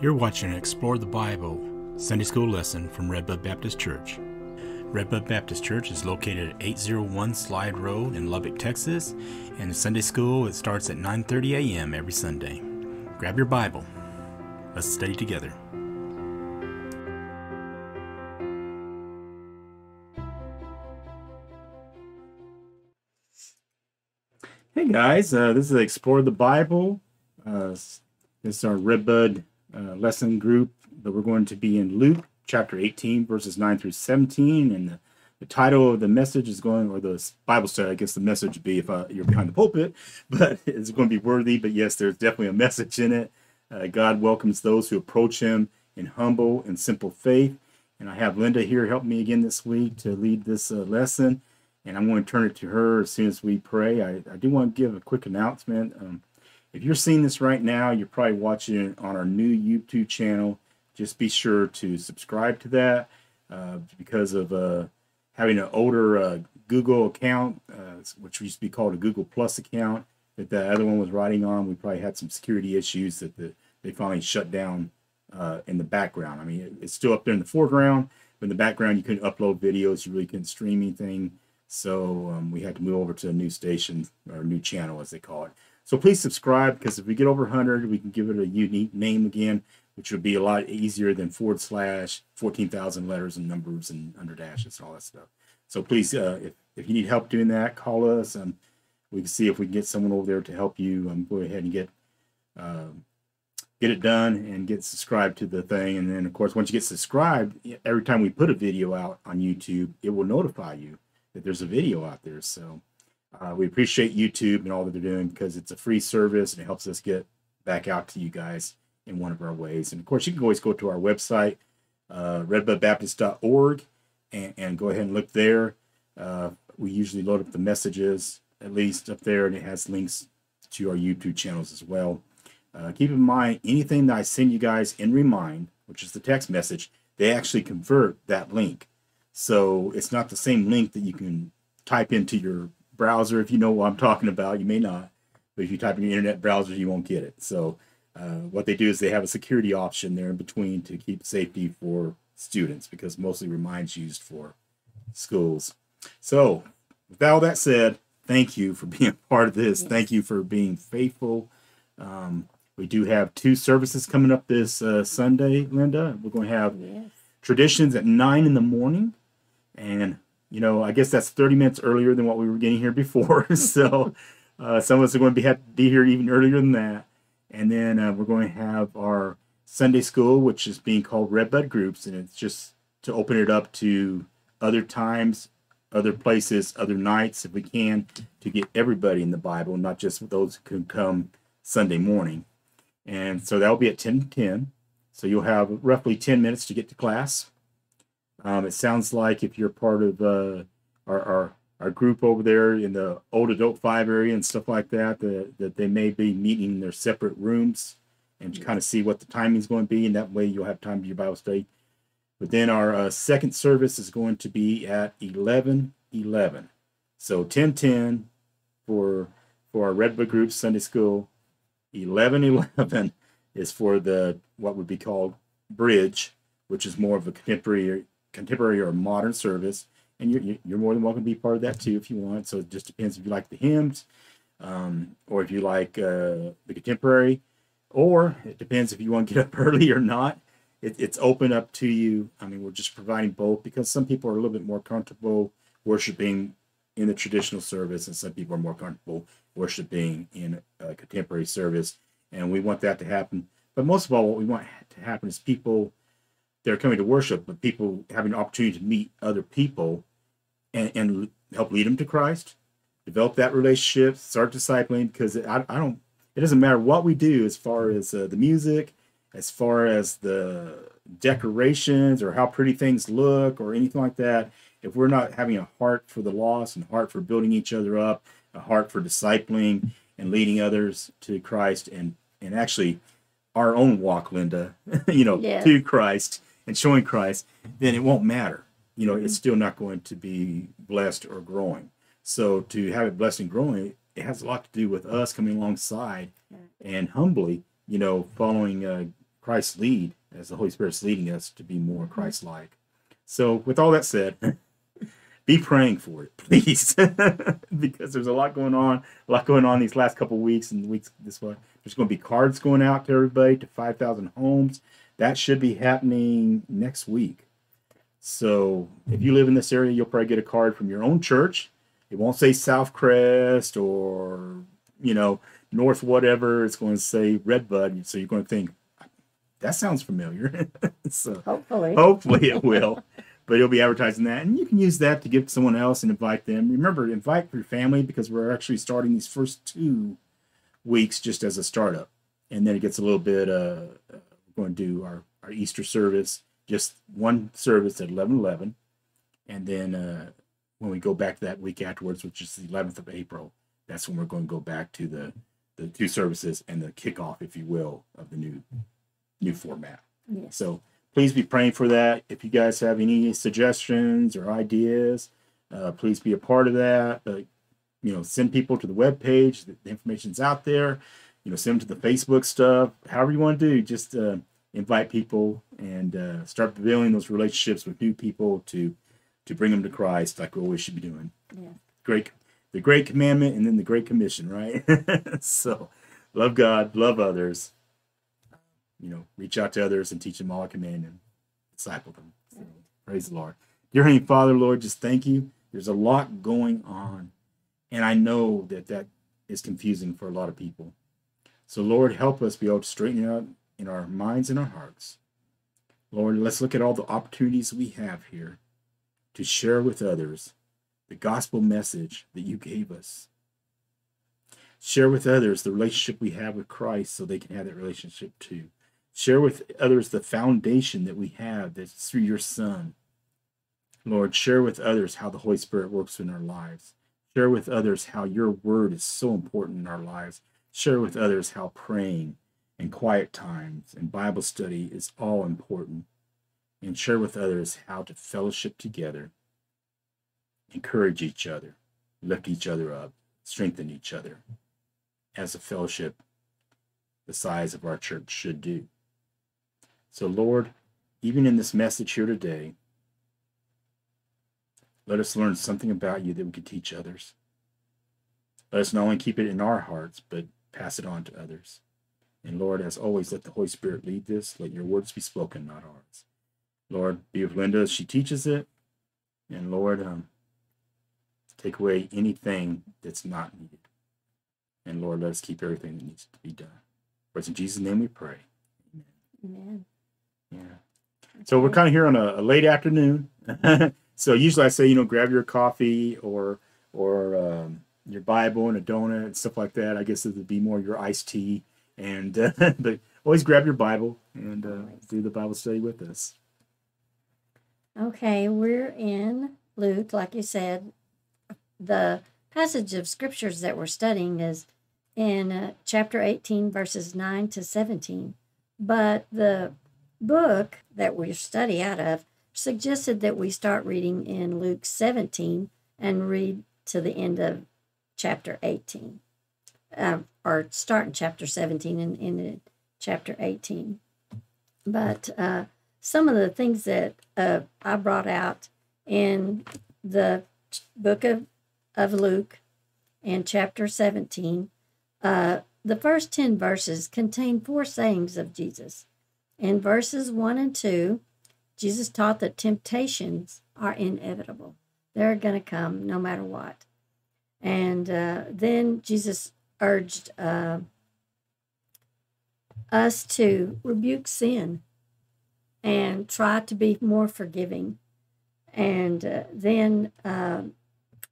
You're watching Explore the Bible Sunday School lesson from Redbud Baptist Church. Redbud Baptist Church is located at 801 Slide Road in Lubbock, Texas, and Sunday School it starts at 9:30 a.m. every Sunday. Grab your Bible. Let's study together. Hey guys, uh, this is Explore the Bible. Uh, this is our Redbud uh, lesson group that we're going to be in Luke chapter 18, verses 9 through 17. And the, the title of the message is going, or the Bible study, I guess the message would be if uh, you're behind the pulpit, but it's going to be worthy. But yes, there's definitely a message in it. Uh, God welcomes those who approach Him in humble and simple faith. And I have Linda here help me again this week to lead this uh, lesson and I'm going to turn it to her as soon as we pray. I, I do want to give a quick announcement. Um, if you're seeing this right now, you're probably watching it on our new YouTube channel. Just be sure to subscribe to that uh, because of uh, having an older uh, Google account, uh, which used to be called a Google Plus account, that the other one was riding on. We probably had some security issues that the, they finally shut down uh, in the background. I mean, it's still up there in the foreground, but in the background, you couldn't upload videos, you really couldn't stream anything. So um, we had to move over to a new station or new channel, as they call it. So please subscribe because if we get over 100, we can give it a unique name again, which would be a lot easier than forward slash 14,000 letters and numbers and under dashes and all that stuff. So please, uh, if, if you need help doing that, call us and we can see if we can get someone over there to help you. Um, go ahead and get uh, get it done and get subscribed to the thing. And then, of course, once you get subscribed, every time we put a video out on YouTube, it will notify you that there's a video out there. So uh, we appreciate YouTube and all that they're doing because it's a free service and it helps us get back out to you guys in one of our ways. And of course, you can always go to our website, uh, redbudbaptist.org, and, and go ahead and look there. Uh, we usually load up the messages at least up there, and it has links to our YouTube channels as well. Uh, keep in mind, anything that I send you guys in Remind, which is the text message, they actually convert that link. So it's not the same link that you can type into your browser. If you know what I'm talking about, you may not. But if you type in your internet browser, you won't get it. So uh, what they do is they have a security option there in between to keep safety for students because mostly Remind's used for schools. So with all that said, thank you for being part of this. Thank you for being faithful. Um, we do have two services coming up this uh, Sunday, Linda. We're going to have yes. traditions at nine in the morning and you know, I guess that's 30 minutes earlier than what we were getting here before. so uh, some of us are going to be have to be here even earlier than that. And then uh, we're going to have our Sunday school, which is being called Redbud Groups, and it's just to open it up to other times, other places, other nights, if we can, to get everybody in the Bible, not just those who can come Sunday morning. And so that will be at 10 to 10. So you'll have roughly 10 minutes to get to class. Um, it sounds like if you're part of uh, our, our, our group over there in the old adult five area and stuff like that, that, that they may be meeting in their separate rooms and kind of see what the timing is going to be. And that way you'll have time to your Bible study. But then our uh, second service is going to be at 11 11. So 10 10 for, for our Redbud Group Sunday School. 11 11 is for the what would be called bridge, which is more of a contemporary contemporary or modern service, and you're you're more than welcome to be part of that too if you want. So it just depends if you like the hymns, um, or if you like uh, the contemporary, or it depends if you want to get up early or not. It, it's open up to you. I mean, we're just providing both because some people are a little bit more comfortable worshiping in the traditional service, and some people are more comfortable worshiping in a contemporary service. And we want that to happen. But most of all, what we want to happen is people they're coming to worship, but people having an opportunity to meet other people and, and help lead them to Christ, develop that relationship, start discipling. Because I, I don't, it doesn't matter what we do as far as uh, the music, as far as the decorations or how pretty things look or anything like that. If we're not having a heart for the lost and heart for building each other up, a heart for discipling and leading others to Christ and and actually our own walk, Linda, you know, yes. to Christ, and showing Christ, then it won't matter. You know, mm-hmm. it's still not going to be blessed or growing. So to have it blessed and growing, it has a lot to do with us coming alongside and humbly, you know, following uh, Christ's lead as the Holy Spirit's leading us to be more Christ like. So, with all that said, be praying for it, please, because there's a lot going on, a lot going on these last couple weeks and weeks this way. There's going to be cards going out to everybody to 5,000 homes. That should be happening next week. So, if you live in this area, you'll probably get a card from your own church. It won't say Southcrest or, you know, North whatever. It's going to say Redbud. So, you're going to think, that sounds familiar. so Hopefully. hopefully it will. but you'll be advertising that, and you can use that to give to someone else and invite them. Remember, invite your family because we're actually starting these first two weeks just as a startup, and then it gets a little bit. Uh, going to do our our Easter service, just one service at eleven eleven, and then uh, when we go back to that week afterwards, which is the eleventh of April, that's when we're going to go back to the the two services and the kickoff, if you will, of the new new format. So please be praying for that. If you guys have any suggestions or ideas, uh, please be a part of that. Uh, you know, send people to the web page. The, the information's out there. You know, send them to the Facebook stuff. However you want to do, just uh, invite people and uh, start building those relationships with new people to to bring them to Christ, like we always should be doing. Yeah. Great, the Great Commandment, and then the Great Commission, right? so, love God, love others you know, reach out to others and teach them all I command and disciple them. So, praise the Lord. Dear Heavenly Father, Lord, just thank you. There's a lot going on, and I know that that is confusing for a lot of people. So, Lord, help us be able to straighten out in our minds and our hearts. Lord, let's look at all the opportunities we have here to share with others the gospel message that you gave us. Share with others the relationship we have with Christ so they can have that relationship too. Share with others the foundation that we have that's through your Son. Lord, share with others how the Holy Spirit works in our lives. Share with others how your word is so important in our lives. Share with others how praying and quiet times and Bible study is all important. And share with others how to fellowship together, encourage each other, lift each other up, strengthen each other as a fellowship the size of our church should do. So, Lord, even in this message here today, let us learn something about you that we can teach others. Let us not only keep it in our hearts, but pass it on to others. And Lord, as always, let the Holy Spirit lead this. Let your words be spoken, not ours. Lord, be with Linda as she teaches it. And Lord, um, take away anything that's not needed. And Lord, let us keep everything that needs to be done. For it's in Jesus' name we pray. Amen. Yeah. So we're kind of here on a, a late afternoon. so usually I say, you know, grab your coffee or or um, your Bible and a donut and stuff like that. I guess it would be more your iced tea. And uh, but always grab your Bible and uh, do the Bible study with us. Okay, we're in Luke, like you said. The passage of scriptures that we're studying is in uh, chapter 18, verses 9 to 17. But the book that we study out of suggested that we start reading in Luke 17 and read to the end of chapter 18, uh, or start in chapter 17 and end in chapter 18. But uh, some of the things that uh, I brought out in the book of, of Luke and chapter 17, uh, the first 10 verses contain four sayings of Jesus. In verses 1 and 2, Jesus taught that temptations are inevitable. They're going to come no matter what. And uh, then Jesus urged uh, us to rebuke sin and try to be more forgiving. And uh, then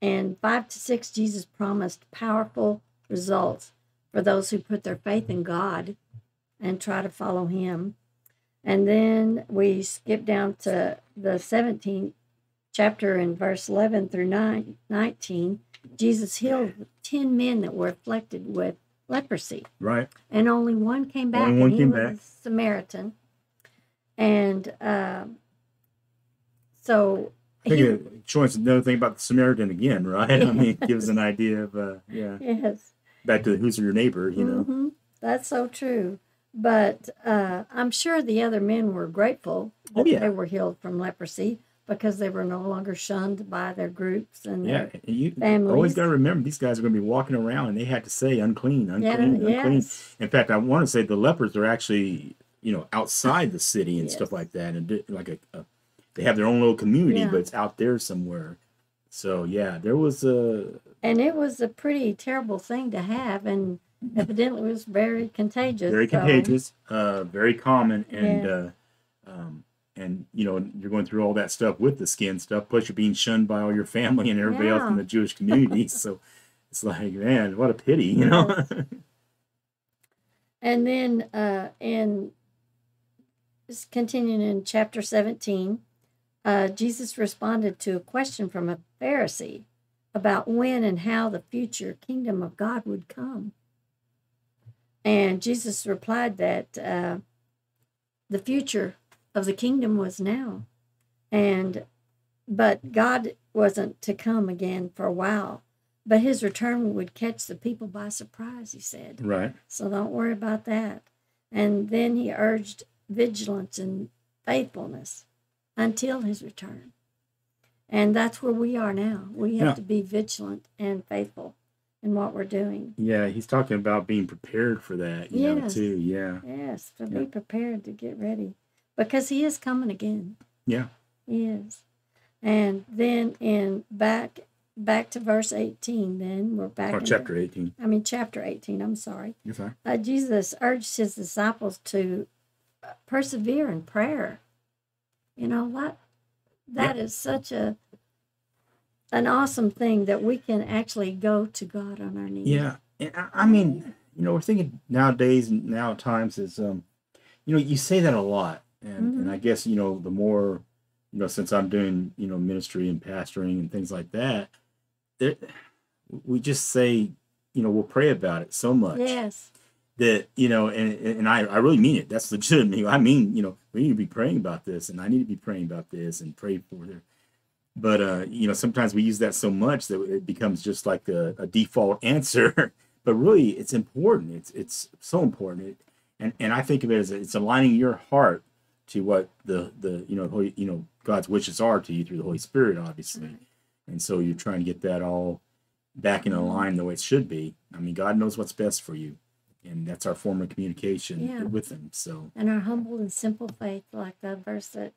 in 5 to 6, Jesus promised powerful results for those who put their faith in God and try to follow Him. And then we skip down to the 17th chapter in verse 11 through 9, 19. Jesus healed 10 men that were afflicted with leprosy. Right. And only one came back, Only one and came back. Samaritan. And uh, so I think he, it showing another thing about the Samaritan again, right? I mean, it gives an idea of, uh, yeah, yes, back to who's your neighbor, you know. Mhm. That's so true. But uh, I'm sure the other men were grateful Oh, yeah. they were healed from leprosy because they were no longer shunned by their groups and Yeah, you families. always got to remember these guys are going to be walking around, and they had to say unclean, unclean, Yeah, unclean. yes. In fact, I want to say the lepers are actually, you know, outside the city and stuff like that, and like a, a, they have their own little community, Yeah. but it's out there somewhere. So yeah, there was a And it was a pretty terrible thing to have, and evidently it was very contagious. very so- contagious, uh, very common, and Yeah. uh, um, and you know you're going through all that stuff with the skin stuff. Plus, you're being shunned by all your family and everybody else in the Jewish community. so it's like, man, what a pity, you know. And then uh, in just continuing in chapter 17, uh, Jesus responded to a question from a Pharisee about when and how the future kingdom of God would come. And Jesus replied that uh, the future of the kingdom was now. And but God wasn't to come again for a while. But his return would catch the people by surprise, he said. right. So don't worry about that. And then he urged vigilance and faithfulness until his return. And that's where we are now. We have Yeah. to be vigilant and faithful in what we're doing. Yeah, he's talking about being prepared for that, you know, too. Yeah. Yes, to Yeah. be prepared to get ready because he is coming again. Yeah. He is. And then in back back to verse 18 then we're back in chapter 18. I mean chapter 18, I'm sorry. You're fine. uh, Jesus urged his disciples to uh, persevere in prayer. You know what? That is such a an awesome thing that we can actually go to God on our knees. Yeah. And I, I mean, you know, we're thinking nowadays and now times is, um, you know, you say that a lot. And, Mhm. and I guess, you know, the more, you know, since I'm doing, you know, ministry and pastoring and things like that, there, we just say, you know, we'll pray about it so much. Yes. that you know and and I, I really mean it that's legitimate i mean you know we need to be praying about this and i need to be praying about this and pray for it but uh you know sometimes we use that so much that it becomes just like a, a default answer but really it's important it's it's so important it, and and i think of it as it's aligning your heart to what the the you know holy, you know god's wishes are to you through the holy spirit obviously Right. and so you're trying to get that all back in line the way it should be i mean god knows what's best for you and that's our form of communication Yeah. with him so And our humble and simple faith, like the verse that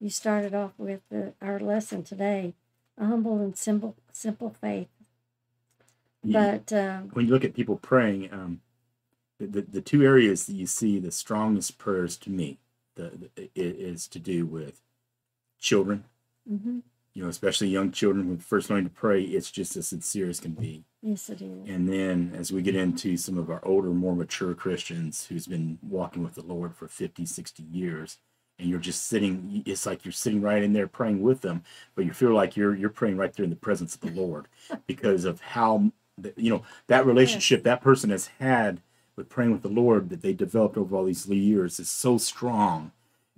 you started off with, the, our lesson today, a humble and simple simple faith. But um, when you look at people praying um the, the, the two areas that you see the strongest prayers to me the, the is to do with children. Mhm, you know especially young children when first learning to pray it's just as sincere as can be. Yes, it is. And then as we get into some of our older, more mature Christians who's been walking with the Lord for 50, 60 years, and you're just sitting, it's like you're sitting right in there praying with them, but you feel like you're you're praying right there in the presence of the Lord because of how you know that relationship that person has had praying with the Lord that they developed over all these years is so strong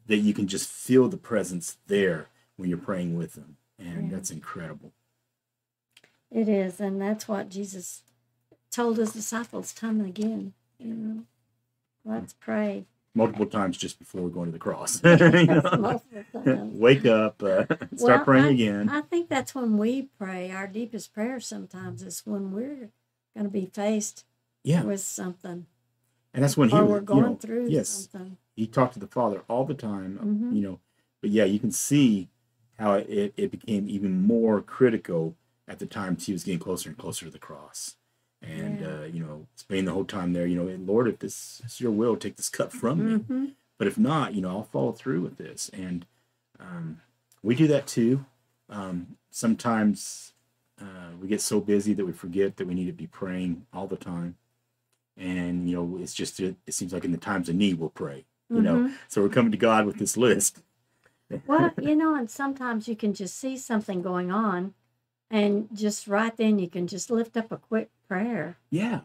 that you can just feel the presence there when you're praying with them. And Yeah. that's incredible. It is, and that's what Jesus told his disciples time and again. You know, let's pray. multiple times just before going to the cross. Know? Wake up, uh, start Well, praying I- again. I think that's when we pray. Our deepest prayer sometimes is when we're going to be faced yeah, with something, and that's when he, or was- we're you know, through yes, something. he talked to the Father all the time. Mhm. You know, but yeah, you can see how it, it became even more critical at the time he was getting closer and closer to the cross. And Yeah. uh, you know, spending the whole time there, you know, and Lord, if this is your will, take this cup from me. hmm but if not, you know, I'll follow through with this. And um, we do that too. Um, sometimes uh, we get so busy that we forget that we need to be praying all the time. And, you know, it's just, it, it seems like in the times of need, we'll pray, you know. So we're coming to God with this list. Well, you know, and sometimes you can just see something going on, and just right then you can just lift up a quick prayer. Yeah.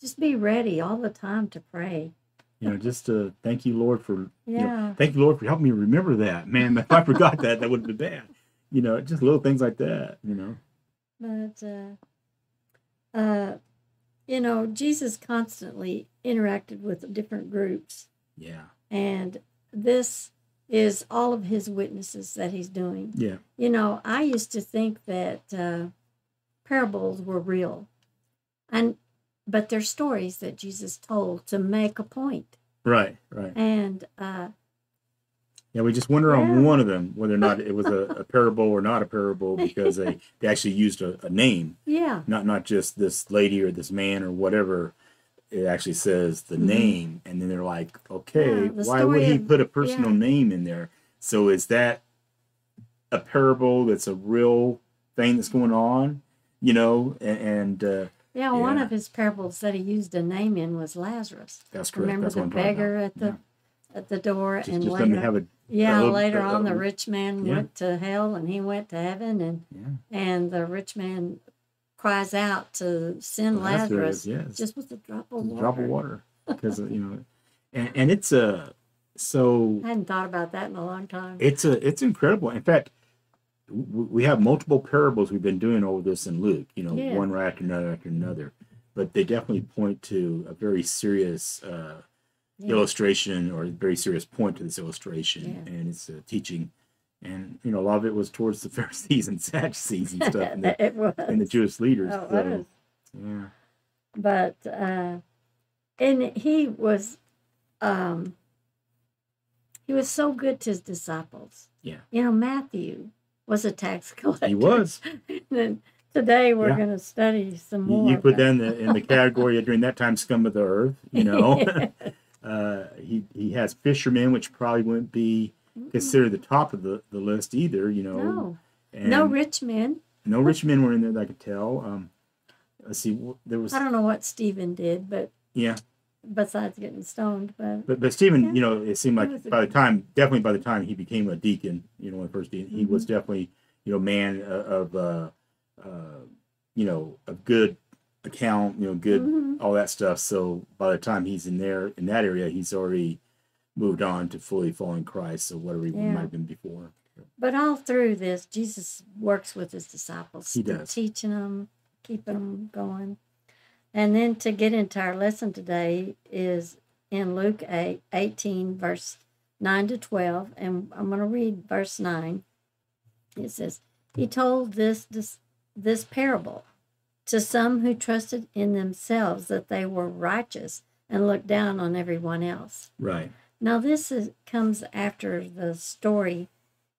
Just be ready all the time to pray. You know, just uh, thank you, Lord, for, you know, Yeah. thank you, Lord, for helping me remember that. Man, if I forgot that, that would have been bad. You know, just little things like that, you know. But uh, uh, you know, Jesus constantly interacted with different groups, Yeah. and this is all of his witnesses that he's doing. Yeah. You know, I used to think that uh, parables were real, and but they're stories that Jesus told to make a point. Right. Right. And uh, Yeah, we just wonder Yeah. on one of them whether or not it was a, a parable or not a parable because they, they actually used a, a name, yeah, not not just this lady or this man or whatever. It actually says the Mhm. name, and then they're like, okay, Yeah, the why would he of- put a personal yeah. name in there? So is that a parable that's a real thing that's going on? You know, and, and uh, yeah. One of his parables that he used a name in was Lazarus. that's correct. Remember that's the what I'm talking about. beggar at the at the door, Just, and just let me later, have a yeah, little- later on, the rich man yeah. went to hell, and he went to heaven, and yeah, and the rich man cries out to send Lazarus, yes. just with a drop of water. a drop of water because you know and, and it's a so I hadn't thought about that in a long time. it's a it's incredible in fact we have multiple parables we've been doing over this in luke you know Yeah. one right after another after another but they definitely point to a very serious uh, Yeah. illustration or a very serious point to this illustration Yeah. and it's teaching and you know a lot of it was towards the pharisees and sadducees and stuff and the, it was. and the jewish leaders Oh, it so, was. yeah But uh, and he was, um, he was so good to his disciples. Yeah. You know, Matthew was a tax collector. he was and today we're Yeah. going to study some more. you put that in the, in the category of during that time scum of the earth. You know, uh, he he has fishermen, which probably wouldn't be considered the top of the, the list either. You know, no, and no rich men. no rich men were in there that I could tell. Um, let's see, there was I don't know what Stephen did, but yeah, besides getting stoned, but but but Stephen, Yeah. you know, it seemed like by the time, definitely by the time he became a deacon, you know, when first deacon, he Mm-hmm. was definitely you know man uh, of uh, uh, you know of good account, you know, good Mhm. all that stuff. So by the time he's in there in that area, he's already moved on to fully following Christ. So whatever he Yeah. might have been before. But all through this, Jesus works with his disciples, He does. teaching them, keeping them going. And then to get into our lesson today is in Luke 8, 18, verse 9 to 12. And I'm going to read verse 9. It says, He told this, this, this parable to some who trusted in themselves that they were righteous and looked down on everyone else. Right. Now this is comes after the story,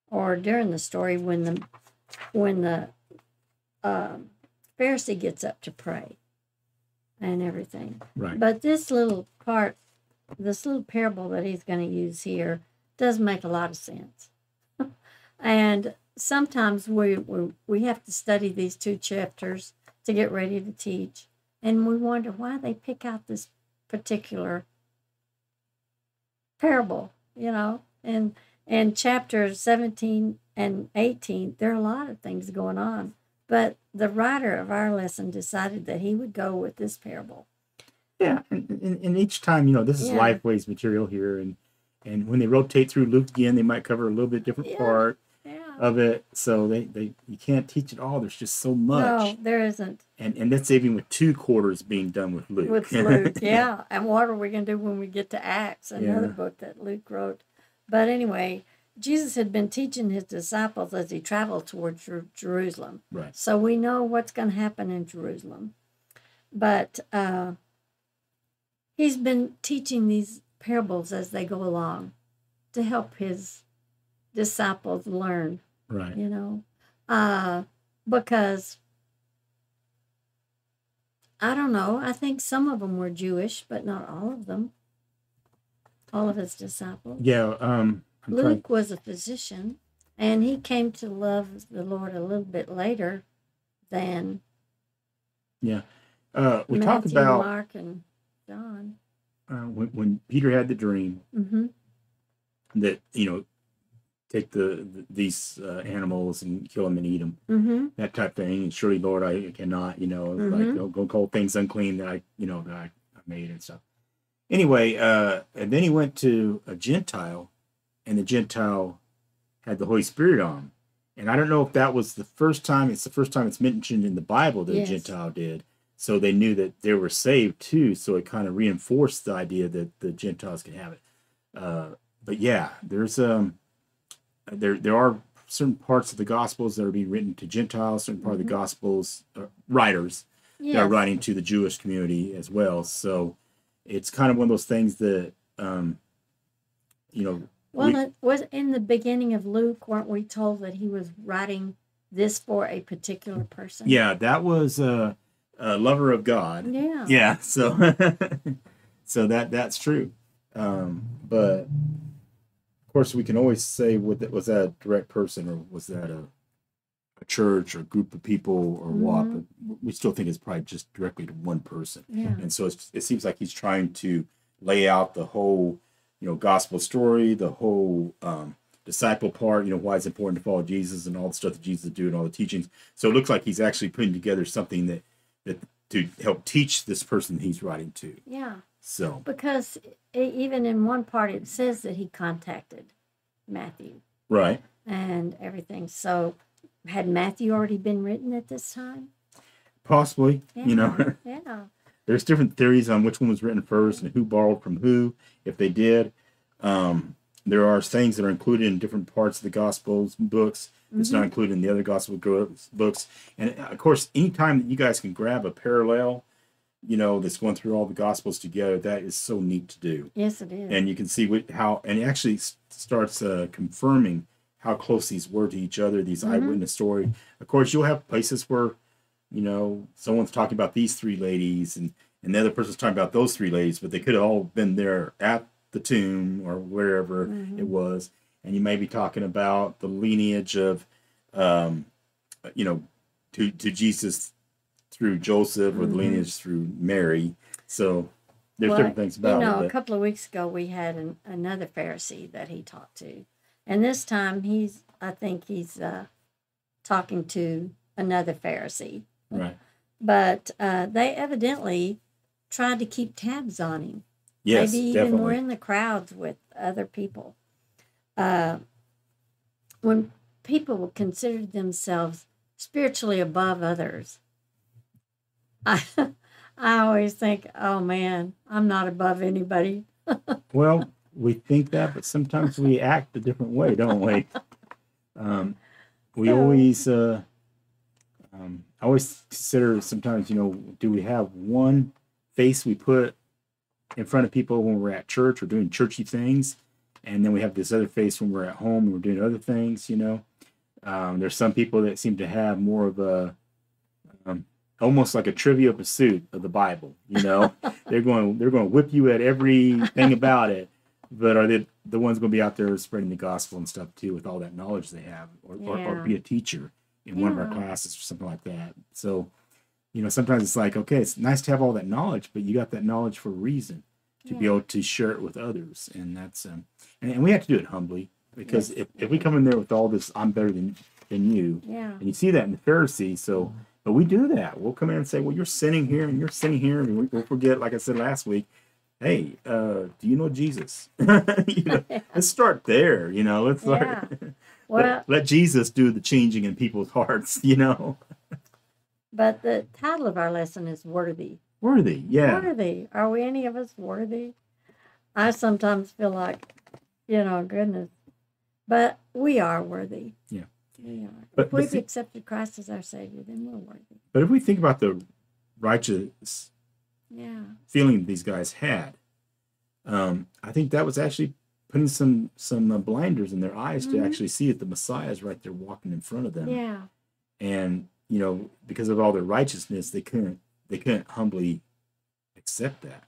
or during the story when the when the um, Pharisee gets up to pray, and everything. Right. But this little part, this little parable that he's going to use here, does make a lot of sense. and sometimes we, we we have to study these two chapters to get ready to teach, and we wonder why they pick out this particular parable, you know. And and chapters 17 and 18, there are a lot of things going on. But the writer of our lesson decided that he would go with this parable. Yeah. And, and, and each time, you know, this is Yeah. LifeWay's material here, and and when they rotate through Luke again, they might cover a little bit different Yeah. part. Of it. So they, they you can't teach it all. There's just so No, much. there isn't. And and that's even with two quarters being done with Luke. With Luke, yeah. And what are we going to do when we get to Acts, another Yeah. book that Luke wrote? But anyway, Jesus had been teaching his disciples as he traveled towards Jer- Jerusalem. Right. So we know what's going to happen in Jerusalem. But uh, he's been teaching these parables as they go along to help his disciples learn, Right. you know, uh, because I don't know. I think some of them were Jewish, but not all of them. All of his disciples. Yeah. Um. I'm trying, Luke was a physician, and he came to love the Lord a little bit later than Yeah, uh, we Matthew, talked about Mark, and John. uh, when when Peter had the dream hmm that you know take the, the these uh, animals and kill them and eat them hmm that type thing and surely lord i cannot you know like Mhm. go, go call things unclean that i you know that I, I made and stuff anyway uh and then he went to a gentile and the gentile had the holy spirit on him. and i don't know if that was the first time it's the first time it's mentioned in the bible that Yes. a gentile did so they knew that they were saved too. So it kind of reinforced the idea that the Gentiles could have it. Uh, but yeah, there's um, there there are certain parts of the Gospels that are being written to Gentiles, certain part of the Gospels uh, writers that are writing to the Jewish community as well. So it's kind of one of those things that um, you know. Well, we- it was in the beginning of Luke, weren't we told that he was writing this for a particular person? yeah, that was uh, a lover of God. Yeah. yeah so so that that's true um but course we can always say was that was that a direct person or was that a a church or a group of people or what Mhm. but we still think it's probably just directly to one person Yeah. and so it's, it seems like he's trying to lay out the whole you know gospel story the whole um disciple part you know why it's important to follow jesus and all the stuff that jesus did and all the teachings so it looks like he's actually putting together something that that to help teach this person he's writing to Yeah. So Because even in one part, it says that he contacted Matthew. Right. And everything. So, had Matthew already been written at this time? possibly you know. Yeah. there's different theories on which one was written first and who borrowed from who if they did. Um there are things that are included in different parts of the gospels books. It's not included in the other gospel books. And uh, of course anytime that you guys can grab a parallel you know that's going through all the gospels together that is so neat to do. Yes, it is. and you can see what, how and it actually starts uh, confirming how close these were to each other these eyewitness story of course you'll have places where you know someone's talking about these three ladies and and the other person's talking about those three ladies but they could have all been there at the tomb or wherever it was. And you may be talking about the lineage of um you know to to jesus through joseph or the lineage through mary so there's Well, different things about you know, it a couple of weeks ago, we had an, another Pharisee that he talked to, and this time he's, I think he's uh, talking to another Pharisee, right but uh, they evidently tried to keep tabs on him. Yes, Maybe even definitely. were in the crowds with other people. Uh, when people considered themselves spiritually above others, I, I always think, oh man, I'm not above anybody. Well, we think that, but sometimes we act a different way, don't we? Um, we always, uh, um, I always consider sometimes, you know, do we have one face we put in front of people when we're at church or doing churchy things, and then we have this other face when we're at home and we're doing other things, you know? Um, there's some people that seem to have more of a, um, almost like a trivia pursuit of the Bible, you know? they're going they're going to whip you at everything about it but are they the ones going to be out there spreading the gospel and stuff too with all that knowledge they have or, or, or be a teacher in one of our classes or something like that so you know sometimes it's like okay it's nice to have all that knowledge but you got that knowledge for a reason to be able to share it with others and that's um and, and we have to do it humbly because if, if we come in there with all this i'm better than than you Yeah. and you see that in the Pharisees. So, but we do that. We'll come in and say, well, you're sinning here and you're sinning here. And we- we'll forget, like I said last week, hey, uh, do you know Jesus? you know, let's start there. You know, let's start. Yeah. Well, let, let Jesus do the changing in people's hearts, you know? but the title of our lesson is Worthy. Worthy. Yeah. Worthy. Are we any of us worthy? I sometimes feel like, you know, goodness. But we are worthy. Yeah. We are. But- if but we've accepted Christ as our Savior, then we're worthy. But if we think about the righteous Yeah. feeling these guys had, um, I think that was actually putting some some uh, blinders in their eyes Mhm. to actually see that the Messiah is right there walking in front of them. Yeah. and you know because of all their righteousness they couldn't they couldn't humbly accept that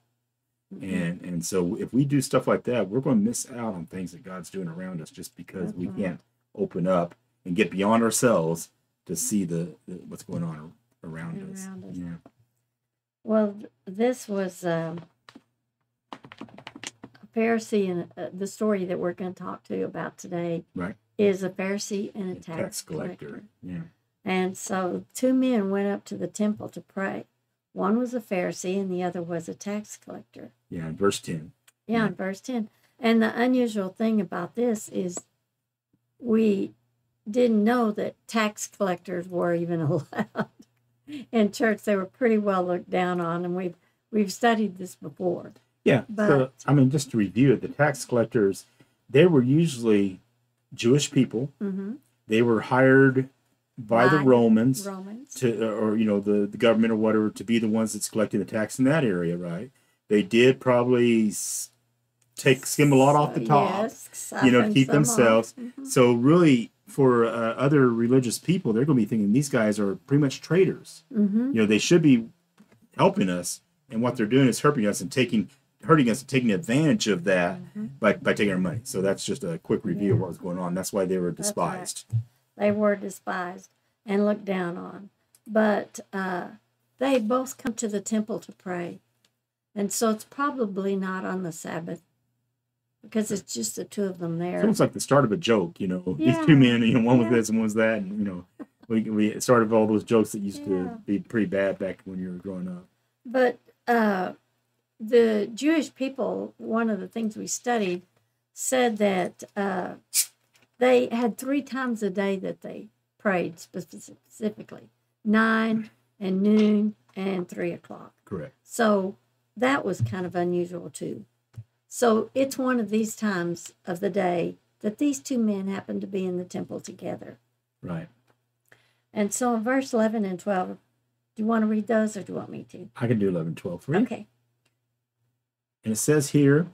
Mhm. and and so if we do stuff like that we're going to miss out on things that god's doing around us just because we Mhm. can't open up and get beyond ourselves to see the, the what's going on around us Around us. yeah Well, this was um, a Pharisee, and uh, the story that we're going to talk to you about today Right. is a Pharisee and a tax, tax collector collector. yeah And so two men went up to the temple to pray. One was a Pharisee and the other was a tax collector. yeah in verse 10 Yeah, in verse 10. And the unusual thing about this is we didn't know that tax collectors were even allowed in church, they were pretty well looked down on, and we've we've studied this before. Yeah. so, I mean, just to review it, the tax collectors, they were usually Jewish people. hmm They were hired by the Romans Romans. to, or you know, the the government or whatever, to be the ones that's collecting the tax in that area, right? They did probably take skim a lot off the top, yes, you know, to keep themselves. Mhm. So really, for uh, other religious people, they're going to be thinking these guys are pretty much traitors. Mhm. You know, they should be helping us, and what they're doing is hurting us and taking hurting us and taking advantage of that by, by taking our money. So that's just a quick review of Mm-hmm. What was going on. That's why they were That's right. despised. They were despised and looked down on. But uh, they both come to the temple to pray. And so it's probably not on the Sabbath because it's just the two of them It's there. almost like the start of a joke. You know, Yeah. these two men, you know, one was Yeah. this and one was that, and you know, we we started all those jokes that used Yeah. to be pretty bad back when you were growing up. But uh, the Jewish people, one of the things we studied, said that uh, they had three times a day that they prayed specifically nine and noon and three o'clock. Correct. So that was kind of unusual too. So it's one of these times of the day that these two men happen to be in the temple together. Right. And so in verse 11 and 12, do you want to read those or do you want me to? I can do 11, 12 for you. Okay. And it says here,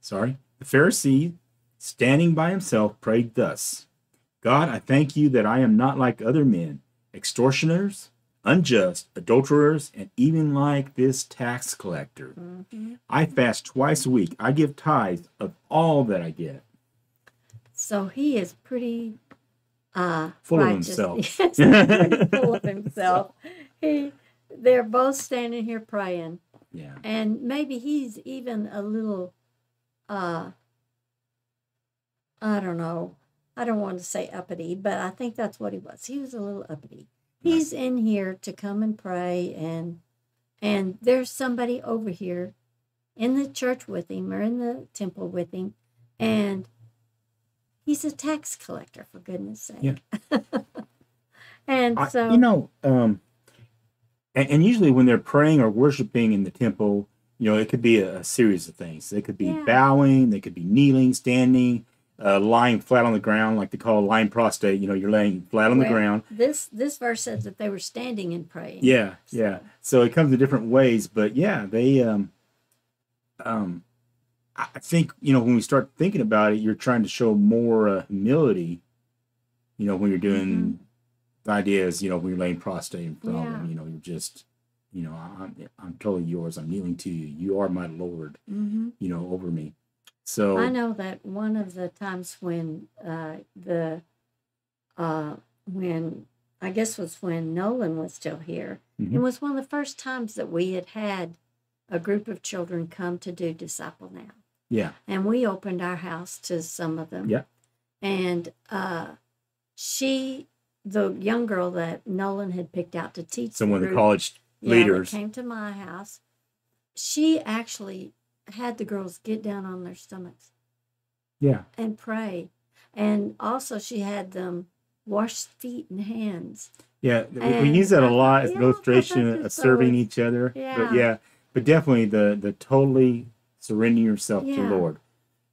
sorry, the Pharisee, standing by himself, prayed thus God, I thank you that I am not like other men, extortioners, unjust, adulterers, and even like this tax collector. Mhm. I fast twice a week. I give tithes of all that I get. So he is pretty uh, Full of himself. Yes, full of himself. He, they're both standing here praying, Yeah. and maybe he's even a little, uh, I don't know. I don't want to say uppity, but I think that's what he was. He was a little uppity. He's in here to come and pray, and and there's somebody over here in the church with him or in the temple with him, and he's a tax collector for goodness sake. Yeah. and I- so you know, um, and, and usually when they're praying or worshiping in the temple, you know, it could be a, a series of things. They could be Yeah. bowing, they could be kneeling, standing, uh, lying flat on the ground, like they call lying prostate. You know, you're laying flat on the ground. this this verse says that they were standing and praying. Yeah, yeah. So it comes in different ways, but yeah, they, um, um, I think you know when we start thinking about it, you're trying to show more uh, humility. You know, when you're doing the idea is, you know, when you're laying prostrate in front of Yeah. them, you know, you're just, you know, I'm I'm totally yours. I'm kneeling to you. You are my Lord. hmm You know, over me. So I know that one of the times when uh, the uh, when I guess was when Nolan was still here. It Mhm. was one of the first times that we had had a group of children come to do disciple now, yeah, and we opened our house to some of them. Yeah. and uh, she, the young girl that Nolan had picked out to teach, the some of the college yeah, leaders. came to my house. She actually had the girls get down on their stomachs Yeah, and pray. And also, she had them wash feet and hands. Yeah, we- we use that a lot as an illustration of serving each other. Yeah. But yeah, but definitely the the totally surrendering yourself to Yeah. the Lord.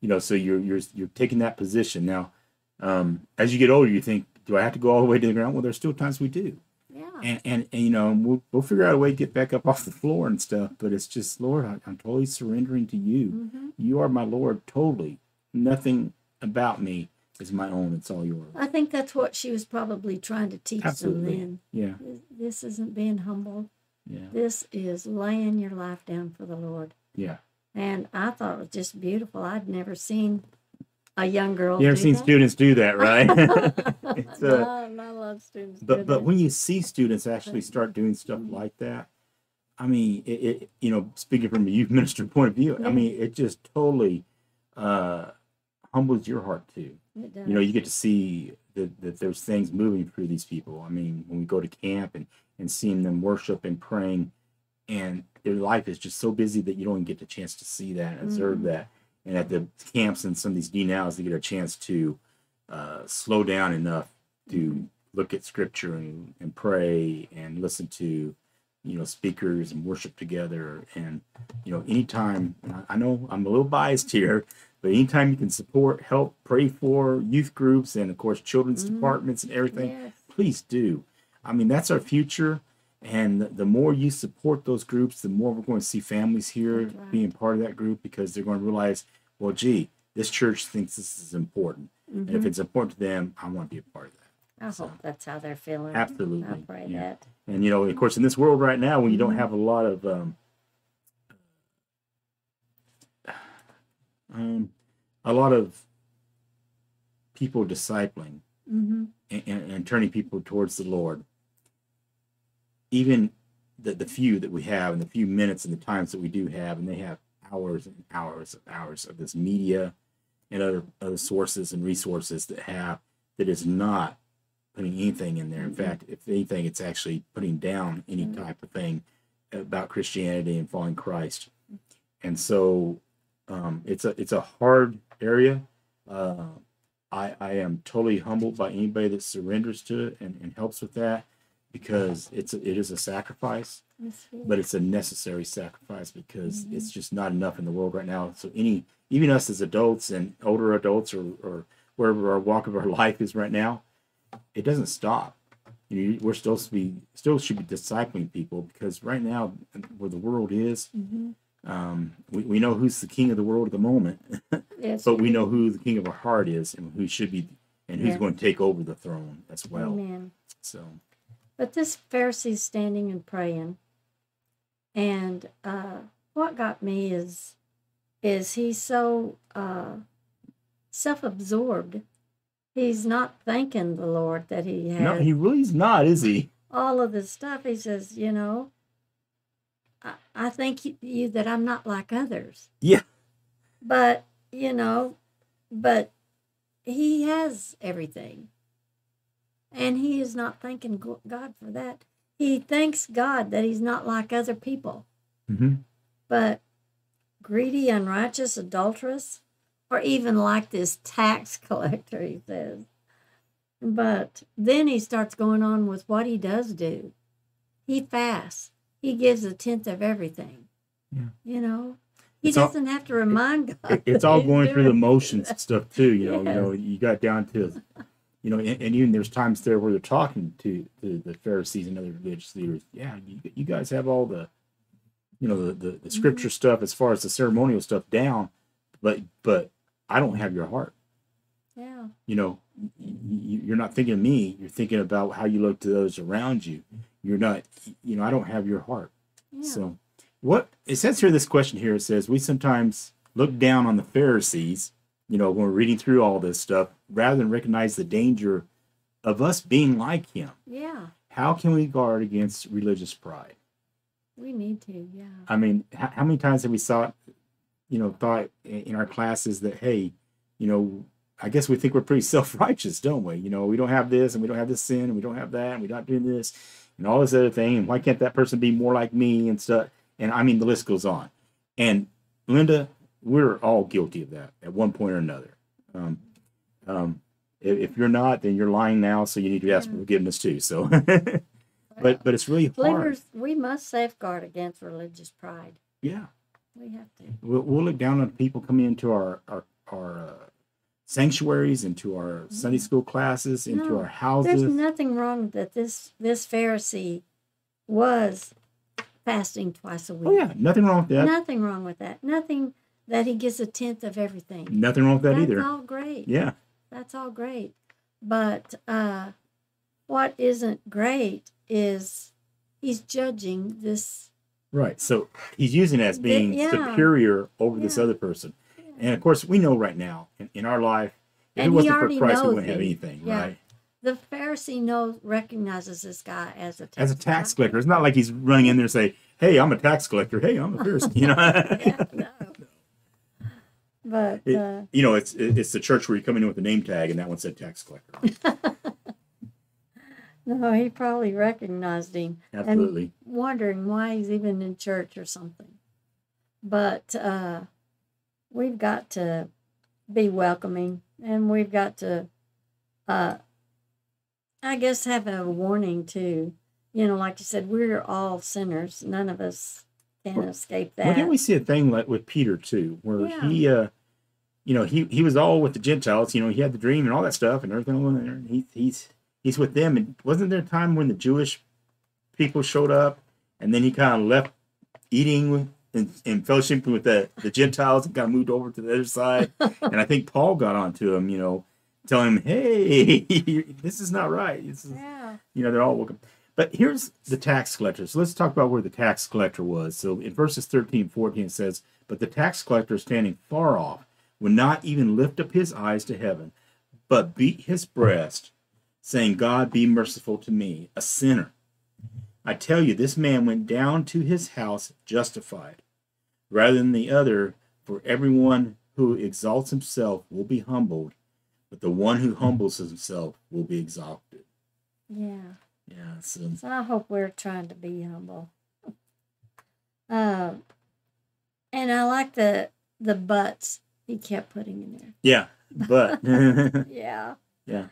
You know, so you're you're you're taking that position now. Um, as you get older, you think, do I have to go all the way to the ground? Well, there's still times we do. And and, and you know, we'll we'll figure out a way to get back up off the floor and stuff. But it's just, Lord, I, I'm totally surrendering to you. hmm You are my Lord, totally. Nothing about me is my own. It's all yours. I think that's what she was probably trying to teach Absolutely. them then Yeah. This isn't being humble. yeah, This is laying your life down for the Lord. yeah. And I thought it was just beautiful. I'd never seen a young girl. You ever seen that. students do that, right? it's, uh, no, a lot students. but but that. when you see students actually start doing stuff like that i mean it, it you know speaking from a youth minister point of view i mean it just totally uh humbles your heart too It does. you know you get to see that, that there's things moving through these people i mean when we go to camp and and seeing them worship and praying and their life is just so busy that you don't even get the chance to see that and observe Mhm. that and at the camps and some of these d nows they get a chance to uh slow down enough to look at scripture and, and pray and listen to you know speakers and worship together and you know anytime i know i'm a little biased here but anytime you can support help pray for youth groups and of course children's Mhm. departments and everything Yes. please do i mean that's our future and the more you support those groups the more we're going to see families here right. being part of that group because they're going to realize well gee this church thinks this is important and if Mhm. it's important to them i want to be a part of that I hope that's how they're feeling. Absolutely, I pray yeah. that. and you know, of course, in this world right now, when you don't Mhm. have a lot of um, um, a lot of people discipling hmm and, and, and turning people towards the Lord, even the the few that we have, and the few minutes and the times that we do have, and they have hours and hours of hours of this media and other other sources and resources that have that is not putting anything in there. In Mhm. fact, if anything, it's actually putting down any Mhm. type of thing about Christianity and following Christ. And so um, it's a it's a hard area. Uh, I I am totally humbled by anybody that surrenders to it and, and helps with that because it's it is a sacrifice, but it's a necessary sacrifice because Mhm. it's just not enough in the world right now. So any even us as adults and older adults or or wherever our walk of our life is right now, it doesn't stop. You know, we're still to be still should be discipling people because right now where the world is, hmm um, we, we know who's the king of the world at the moment, Yes, but we know who the king of our heart is and who should be and who's Yeah. going to take over the throne as well. Amen. So But this Pharisee's standing and praying, and uh, what got me is, is he's so uh, self-absorbed. He's not thanking the Lord that he has no, he really is not, is he? all of this stuff. He says, you know, I, I thank you, you that I'm not like others. Yeah. But you know, but he has everything. And he is not thanking God for that. He thanks God that he's not like other people, Mm-hmm. but greedy, unrighteous, adulterous, or even like this tax collector, he says. But then he starts going on with what he does do. He fasts, he gives a tenth of everything. Yeah. You know, he It's doesn't have to remind God. It- it's all going through the motions and stuff too. You know, you know, you got down to, you know, and, and even there's times there where they're talking to, to the Pharisees and other religious leaders. Yeah, you, you guys have all the, you know, the, the, the mm-hmm. scripture stuff as far as the ceremonial stuff down, but but I don't have your heart. Yeah. You know, y- y- you're not thinking of me. You're thinking about how you look to those around you. You're not, you know, I don't have your heart. Yeah. So, what it says here, this question here, it says, we sometimes look down on the Pharisees, you know, when we're reading through all this stuff, rather than recognize the danger of us being like him. yeah. How can we guard against religious pride? We need to. Yeah. I mean, how, how many times have we thought, you know, thought in in our classes that, hey, you know, I guess we think we're pretty self righteous, don't we? You know, we don't have this and we don't have this sin and we don't have that and we're not doing this and all this other thing. And why can't that person be more like me and stuff? And I mean, the list goes on. And Linda, we're all guilty of that at one point or another. Um, um, if, if you're not, then you're lying now. So you need to ask Yeah. forgiveness too. So, but but it's really hard. We must safeguard against religious pride. Yeah. We have to. We'll, we'll look down on people coming into our our, our uh, sanctuaries, into our Sunday school classes, into No, our houses. There's nothing wrong that this this Pharisee was fasting twice a week. oh yeah, nothing wrong with that. Nothing wrong with that. Nothing that he gets a tenth of everything. Nothing wrong with that That's either. That's all great. Yeah, That's all great. But uh, what isn't great is he's judging this. right. So he's using it as The- being yeah. superior over this other person. And of course, we know right now in, in our life, if And it wasn't for Christ, we wouldn't have anything, Yeah. right? The Pharisee knows recognizes this guy as a tax As a tax collector, it's not like he's running in there and say, "Hey, I'm a tax collector. Hey, I'm a Pharisee." You know. yeah, no. But It- uh, you know, it's it's the church where you come in with a name tag, and that one said tax collector. no, he probably recognized him. Absolutely. wondering why he's even in church or something. But uh, we've got to be welcoming and we've got to uh, I guess have a warning too. You know, like you said, we're all sinners. None of us can escape that. Well, didn't we see a thing like with Peter too, where Yeah. he, uh, you know, he he was all with the Gentiles. You know, he had the dream and all that stuff and everything. And he, he's he's with them. And wasn't there a time when the Jewish people showed up, and then he kind of left eating with, and, and fellowshipping with the the Gentiles and kind of moved over to the other side. and I think Paul got onto him. You know, telling him, "Hey, this is not right. This is yeah. you know, they're all welcome. But here's the tax collector. So let's talk about where the tax collector was. So in verses 13, 14, it says, But the tax collector standing far off would not even lift up his eyes to heaven, but beat his breast, saying, God be merciful to me, a sinner. I tell you, this man went down to his house justified, rather than the other, for everyone who exalts himself will be humbled, but the one who humbles himself will be exalted. Yeah. Yeah, so So I hope we're trying to be humble. Uh, and I like the the buts he kept putting in there. yeah, but yeah, yeah.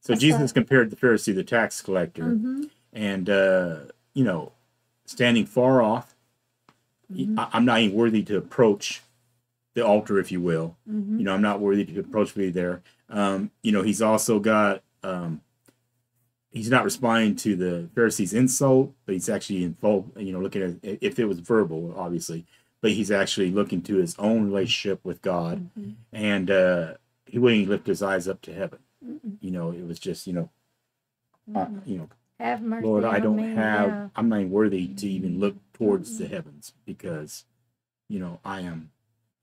so. Jesus compared the Pharisee, the tax collector, Mm-hmm. and uh, you know, standing far off. Mhm. I, I'm not even worthy to approach the altar, if you will. Mm-hmm. You know, I'm not worthy to approach me there. Um, you know, he's also got. Um, he's not responding to the Pharisee's insult, but he's actually in full. You know, looking at if it was verbal, obviously, but he's actually looking to his own relationship with God, Mm-hmm. and uh, he wouldn't even lift his eyes up to heaven. Mm-mm. You know, it was just you know, uh, you know, Have mercy. Lord, I don't have. yeah. I'm not worthy to even look towards the Mm-mm. heavens because, you know, I am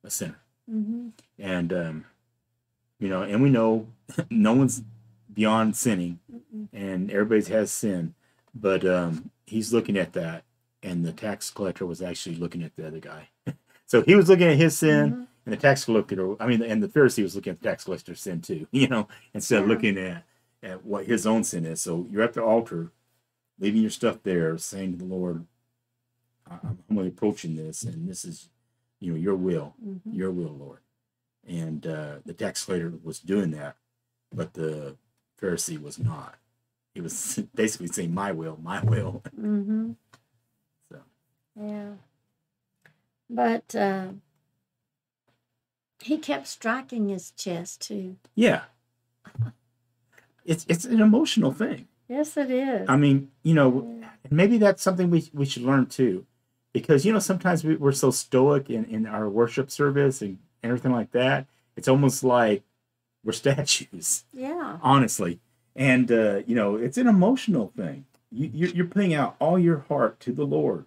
a sinner, Mm-hmm. and um, you know, and we know no one's beyond sinning, Mm-mm. and everybody has sin, but um, he's looking at that, and the tax collector was actually looking at the other guy. so he was looking at his sin, Mhm. and the tax collector, I mean, and the Pharisee was looking at the tax collector's sin too, you know, instead of looking at, at what his own sin is. So you're at the altar, leaving your stuff there, saying to the Lord, I'm only approaching this, and this is, you know, your will, Mhm. your will, Lord. And uh, the tax collector was doing that, but the Pharisee was not. He was basically saying, My will, my will. Mm-hmm. So, Yeah. But uh, he kept striking his chest too. yeah. It's, it's an emotional thing. Yes, it is. I mean, you know, Yeah. maybe that's something we we should learn too, because you know sometimes we, we're so stoic in, in our worship service and everything like that. It's almost like we're statues, yeah. honestly. And uh, you know, it's an emotional thing. You you're, you're putting out all your heart to the Lord,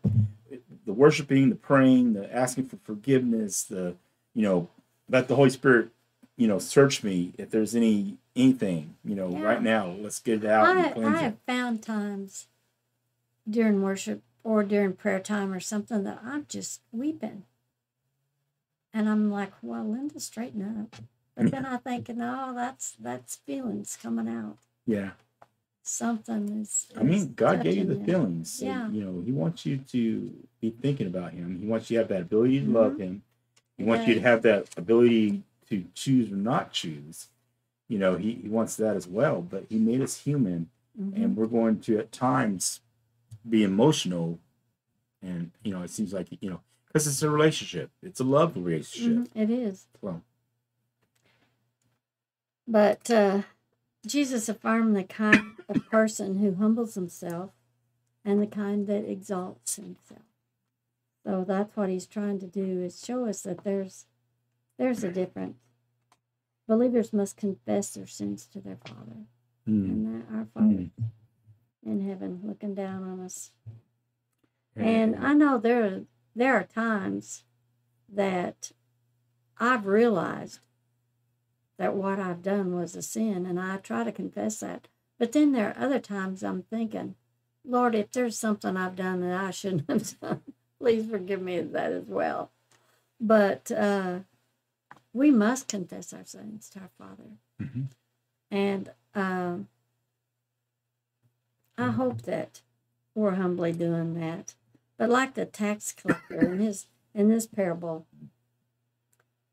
the worshiping, the praying, the asking for forgiveness, the you know, let the Holy Spirit, you know, search me if there's any anything, you know, Yeah. right now. Let's get it out I, I it. have found times during worship or during prayer time or something that I'm just weeping. And I'm like, well, Linda, straighten up. But then I think, no, that's that's feelings coming out. Yeah. Something is. I mean, God gave you the feelings. Yeah. You know, He wants you to be thinking about Him. He wants you to have that ability to love Him. He wants you to Mm-hmm. Have that ability to choose or not choose. You know, He, he wants that as well. But He made us human, Mhm. and we're going to at times be emotional. And, you know, it seems like, you know, because it's a relationship, it's a love relationship. Mhm, It is. Well, But uh, Jesus affirmed the kind of person who humbles himself and the kind that exalts himself. So that's what he's trying to do is show us that there's there's a difference. Believers must confess their sins to their Father, hmm, and that our Father in heaven looking down on us. And I know there there are times that I've realized that what I've done was a sin, and I try to confess that. But then there are other times I'm thinking, Lord, if there's something I've done that I shouldn't have done, please forgive me of that as well. But uh, we must confess our sins to our Father. Mhm. And um, I hope that we're humbly doing that. But like the tax collector in his in this parable,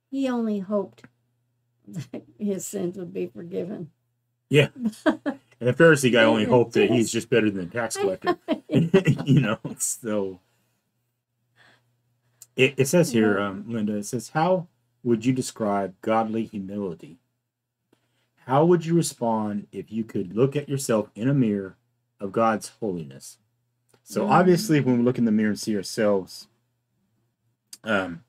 he only hoped his sins would be forgiven. Yeah. And the Pharisee guy only hoped that he's just better than the tax collector. you know, so it, it says here, um, Linda, it says, How would you describe godly humility? How would you respond if you could look at yourself in a mirror of God's holiness? So Mm. obviously, when we look in the mirror and see ourselves, um,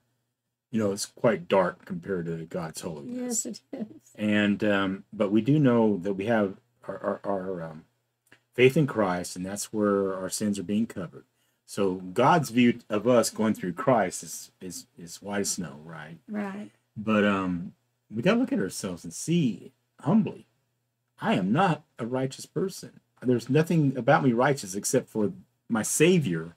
you know, it's quite dark compared to God's holiness yes, it is. and um, but we do know that we have our, our, our um, faith in Christ, and that's where our sins are being covered. So God's view of us going through Christ is is is white as snow, right? Right. But um, we got to look at ourselves and see humbly, I am not a righteous person. There's nothing about me righteous except for my Savior,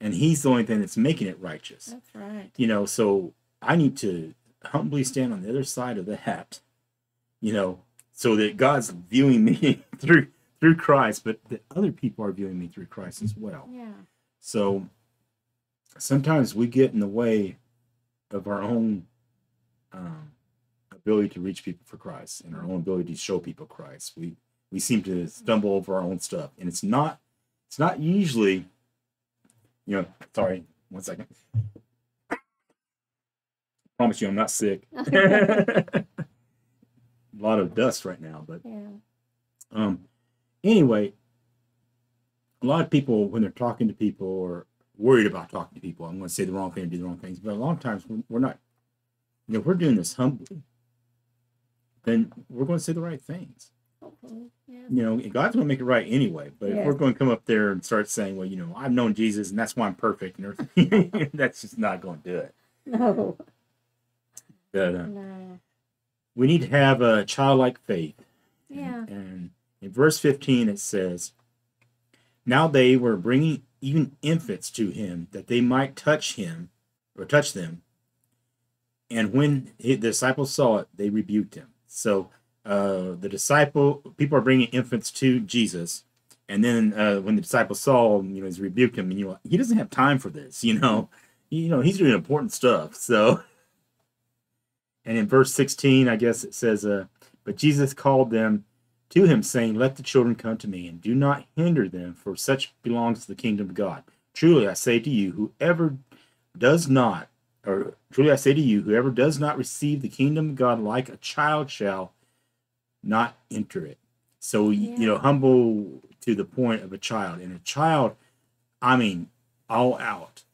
and He's the only thing that's making it righteous That's right. you know so i need to humbly stand on the other side of that you know so that god's viewing me through through christ but that other people are viewing me through christ as well. Yeah. so sometimes we get in the way of our own um, ability to reach people for christ and our own ability to show people christ. We we seem to stumble over our own stuff and it's not it's not usually you know sorry one second promise you i'm not sick a lot of dust right now but Yeah. um anyway a lot of people when they're talking to people or worried about talking to people i'm going to say the wrong thing and do the wrong things but a lot of times we're, we're not you know if we're doing this humbly then we're going to say the right things Hopefully. Yeah. you know god's going to make it right anyway but if we're going to come up there and start saying well you know i've known jesus and that's why i'm perfect and that's just not going to do it No. But uh, No. we need to have a childlike faith Yeah. And in verse 15, it says, Now they were bringing even infants to him that they might touch him or touch them. And when the disciples saw it, they rebuked him. So uh, the disciple, people are bringing infants to Jesus. And then uh, when the disciples saw him, you know, he's rebuked him. And, you know, he doesn't have time for this, you know. You know, he's doing important stuff. So, and in verse 16, I guess it says, uh, But Jesus called them to him, saying, Let the children come to me, and do not hinder them, for such belongs to the kingdom of God. Truly I say to you, whoever does not, or truly I say to you, whoever does not receive the kingdom of God like a child shall not enter it. So, Yeah. you know, humble to the point of a child. And a child, I mean, all out,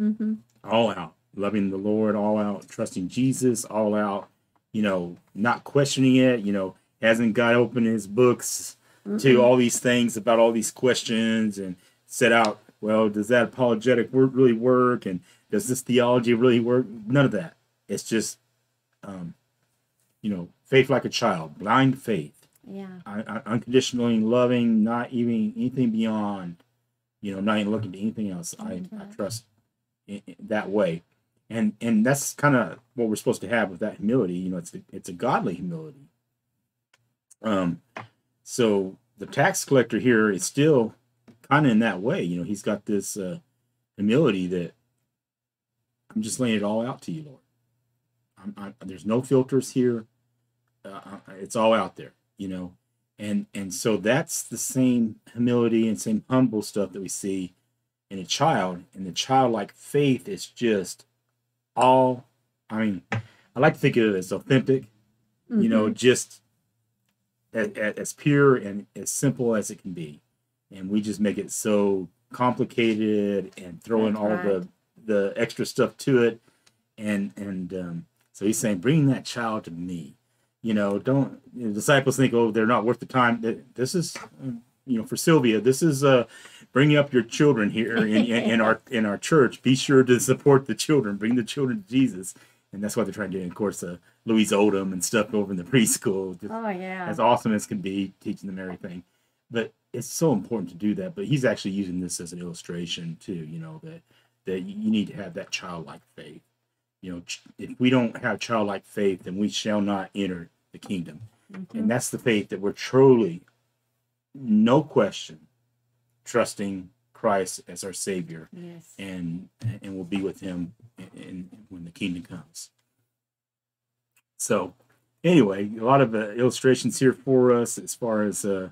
Mm-hmm. all out, loving the Lord, all out, trusting Jesus, all out, you know, not questioning it, you know, hasn't God opened his books to all these things about all these questions and set out, well, does that apologetic work really work? And does this theology really work? None of that. It's just, um, you know, faith like a child, blind faith, Yeah. un- un- unconditionally loving, not even anything beyond, you know, not even looking to anything else. I, I trust in, in that way. And, and that's kind of what we're supposed to have with that humility. You know, it's a, it's a godly humility. Um, so the tax collector here is still kind of in that way. You know, he's got this uh, humility that I'm just laying it all out to you, Lord. I'm, I, there's no filters here. Uh, uh, it's all out there, you know, and and so that's the same humility and same humble stuff that we see in a child. And the childlike faith is just all. I mean, I like to think of it as authentic, you know, Mm-hmm. just as, as pure and as simple as it can be. And we just make it so complicated and throw in all right. the the extra stuff to it. And and um, so he's saying, bring that child to me. You know, don't you know, disciples think, oh, they're not worth the time. That This is, you know, for Sylvia, this is uh, bringing up your children here in, in, in our in our church. Be sure to support the children. Bring the children to Jesus, and that's what they're trying to do. And of course, uh, Louise Odom and stuff over in the preschool, just Oh yeah. as awesome as can be, teaching them everything. But it's so important to do that. But he's actually using this as an illustration too. You know that that you need to have that childlike faith. You know, if we don't have childlike faith, then we shall not enter the kingdom. Mhm. And that's the faith that we're truly, no question, trusting Christ as our Savior, Yes. and and we'll be with Him in, in when the kingdom comes. So, anyway, a lot of uh, illustrations here for us as far as uh,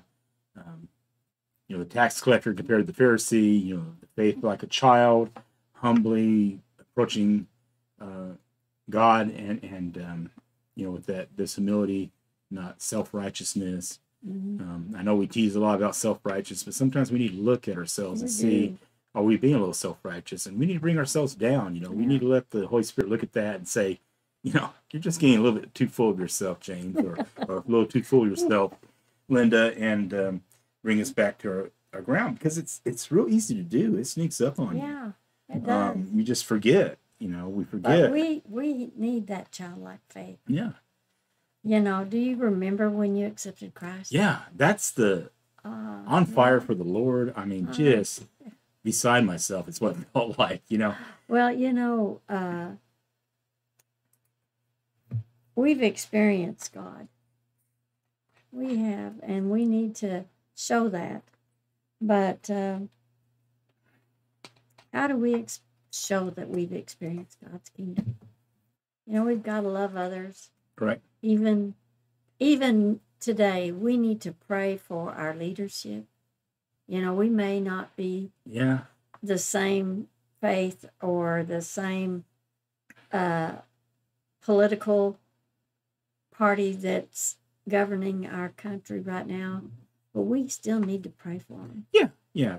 you know, the tax collector compared to the Pharisee, you know, the faith like a child, humbly approaching uh, God and and um, you know with that this humility, not self righteousness. Mhm. Um, I know we tease a lot about self righteous, but sometimes we need to look at ourselves We and see are we being a little self righteous, and we need to bring ourselves down. You know, we need to let the Holy Spirit look at that and say, you know, you're just getting a little bit too full of yourself, James, or, or a little too full of yourself, Linda, and um, bring us back to our, our ground because it's it's real easy to do. It sneaks up on Yeah, it you. does. Um, we just forget. You know, we forget. but we we need that childlike faith. yeah, You know, do you remember when you accepted Christ? yeah, that's the Uh, on fire for the Lord. I mean, Uh, just beside myself. It's what it felt like. You know. Well, you know, uh, we've experienced God. We have, and we need to show that. But uh, how do we ex- show that we've experienced God's kingdom? You know, we've got to love others. Correct. Even, even today, we need to pray for our leadership. You know, we may not be Yeah. the same faith or the same uh, political party that's governing our country right now, but we still need to pray for them. Yeah.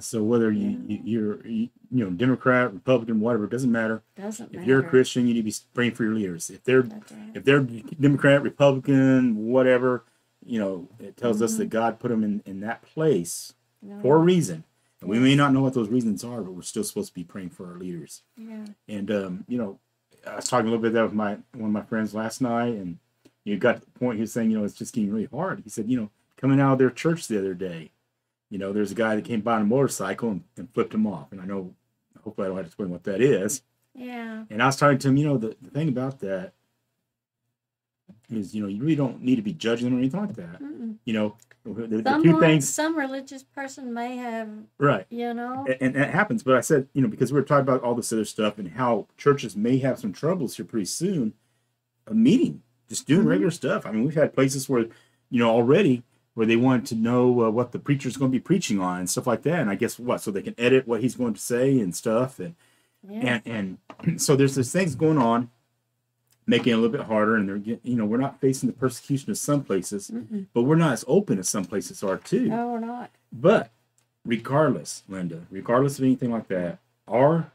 So whether you, you you're you, you know Democrat, Republican, whatever, it doesn't matter. Doesn't If matter. you're a Christian, you need to be praying for your leaders. If they're if they're Democrat, Republican, whatever, you know, it tells us Mhm. that God put them in in that place No, for a reason. And we may not know what those reasons are, but we're still supposed to be praying for our leaders. yeah. And um, you know, I was talking a little bit of that with my one of my friends last night, and you got to the point he was saying, you know, it's just getting really hard. He said, you know, coming out of their church the other day, you know, there's a guy that came by on a motorcycle and, and flipped him off. And I know, hopefully, I don't have to explain what that is. Yeah. And I was talking to him, you know, the, the thing about that is, you know, you really don't need to be judging them or anything like that. Mm-mm. You know, the, the two things, some religious person may have, right? you know, and, and that happens. But I said, you know, because we were talking about all this other stuff and how churches may have some troubles here pretty soon. A meeting, just doing Mhm. regular stuff. I mean, we've had places where, you know, already where they wanted to know uh, what the preacher's going to be preaching on and stuff like that. And I guess what, so they can edit what he's going to say and stuff. And yeah. and and so there's these things going on, making it a little bit harder. And they're getting, you know, we're not facing the persecution of some places, Mm-mm. but we're not as open as some places are too. No, we're not. But regardless, Linda, regardless of anything like that, our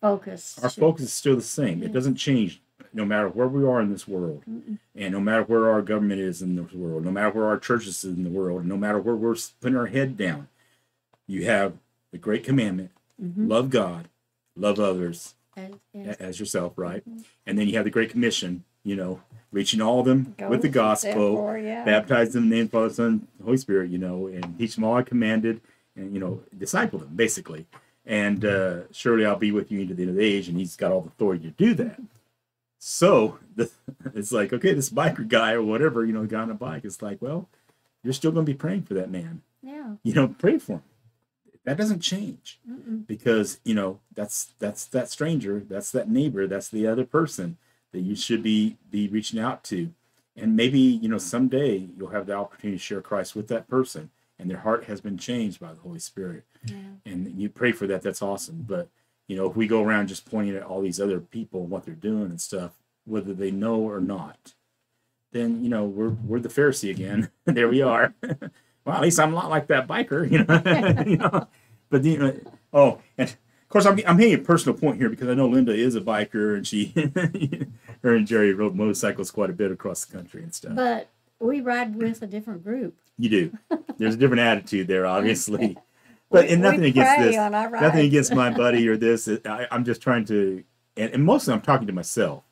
Focus. our focus is still the same. It doesn't change no matter where we are in this world, Mm-mm. and no matter where our government is in this world, no matter where our churches is in the world, no matter where we're putting our head down. You have the great commandment: Mhm. love God, love others As- yes. as yourself, right? Mhm. And then you have the great commission. You know, reaching all of them Go with the gospel, therefore, yeah. baptize them in the name of the Father, Son, Holy Spirit, you know, and teach them all I commanded, and you know, disciple them basically. And uh, surely I'll be with you into the end of the age, and he's got all the authority to do that. So the, it's like, okay, this biker guy or whatever, you know, guy on a bike, it's like, well, you're still going to be praying for that man. Yeah. You know, pray for him. That doesn't change Mm-mm. because you know that's that's that stranger, that's that neighbor, that's the other person that you should be be reaching out to, and maybe you know someday you'll have the opportunity to share Christ with that person, and their heart has been changed by the Holy Spirit, Yeah. and you pray for that. That's awesome. But you know if we go around just pointing at all these other people and what they're doing and stuff, whether they know or not, then you know we're we're the Pharisee again. there we are. well, at least I'm a lot like that biker, you know. you know? But you uh, know, oh, and of course I'm I'm hitting a personal point here because I know Linda is a biker and she, her and Jerry rode motorcycles quite a bit across the country and stuff. But we ride with a different group. you do. There's a different attitude there, obviously. But and nothing against this. Nothing against my buddy or this. I, I'm just trying to, and, and mostly I'm talking to myself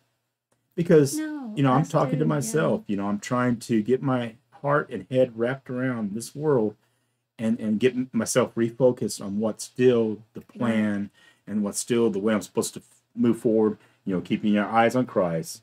because No, you know i'm talking to too, yeah. myself you know i'm trying to get my heart and head wrapped around this world and and get myself refocused on what's still the plan and what's still the way i'm supposed to f- move forward you know keeping your eyes on christ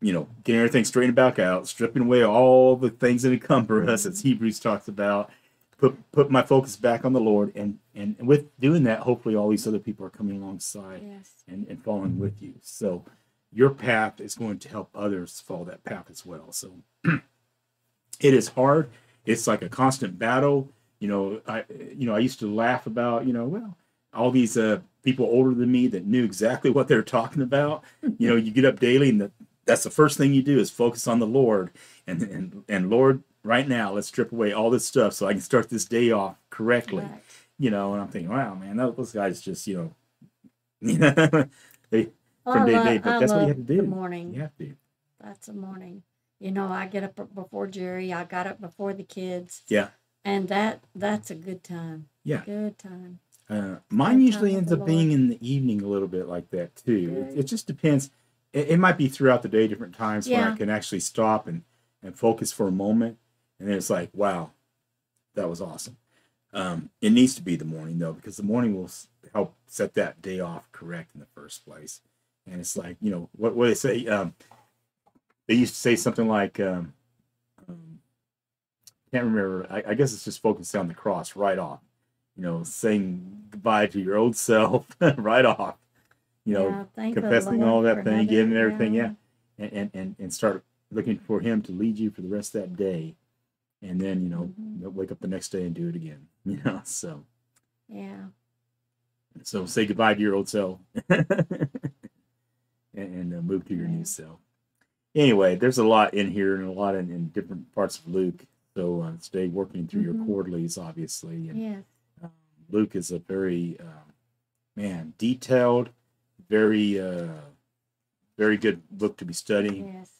you know getting everything straightened back out stripping away all the things that encumber us as hebrews talks about put put my focus back on the lord and and with doing that hopefully all these other people are coming alongside Yes. and, and following with you. So your path is going to help others follow that path as well. So it is hard. It's like a constant battle. You know, I you know I used to laugh about you know well all these uh, people older than me that knew exactly what they're talking about. You know, you get up daily and the, that's the first thing you do is focus on the Lord and and and Lord, right now let's strip away all this stuff so I can start this day off correctly. Right. You know, and I'm thinking, wow, man, those guys just you know, they Well, from I day to day, but I that's what you have to do. morning. you have to. That's a morning. You know, I get up before Jerry. I got up before the kids, Yeah. and that that's a good time. Yeah. Good time. Uh, mine Spend usually time ends up being in the evening a little bit like that too. It, it just depends. It, it might be throughout the day, different times where I can actually stop and, and focus for a moment, and then it's like, wow, that was awesome. Um, it needs to be the morning though, because the morning will help set that day off correct in the first place. And it's like, you know, what what they say. Um, they used to say something like, um, um, can't remember. I, I guess it's just focusing on the cross right off. You know, saying goodbye to your old self right off. You know, yeah, confessing all that thing, having- giving everything, yeah. and, and and and start looking for him to lead you for the rest of that day and then you know Mhm. wake up the next day and do it again you know so Yeah. so say goodbye to your old self and, and uh, move to your Yeah. new self anyway there's a lot in here and a lot in, in different parts of luke so uh, stay working through Mhm. your quarterlies obviously and Yes. um, luke is a very um, man detailed very uh very good book to be studying Yes.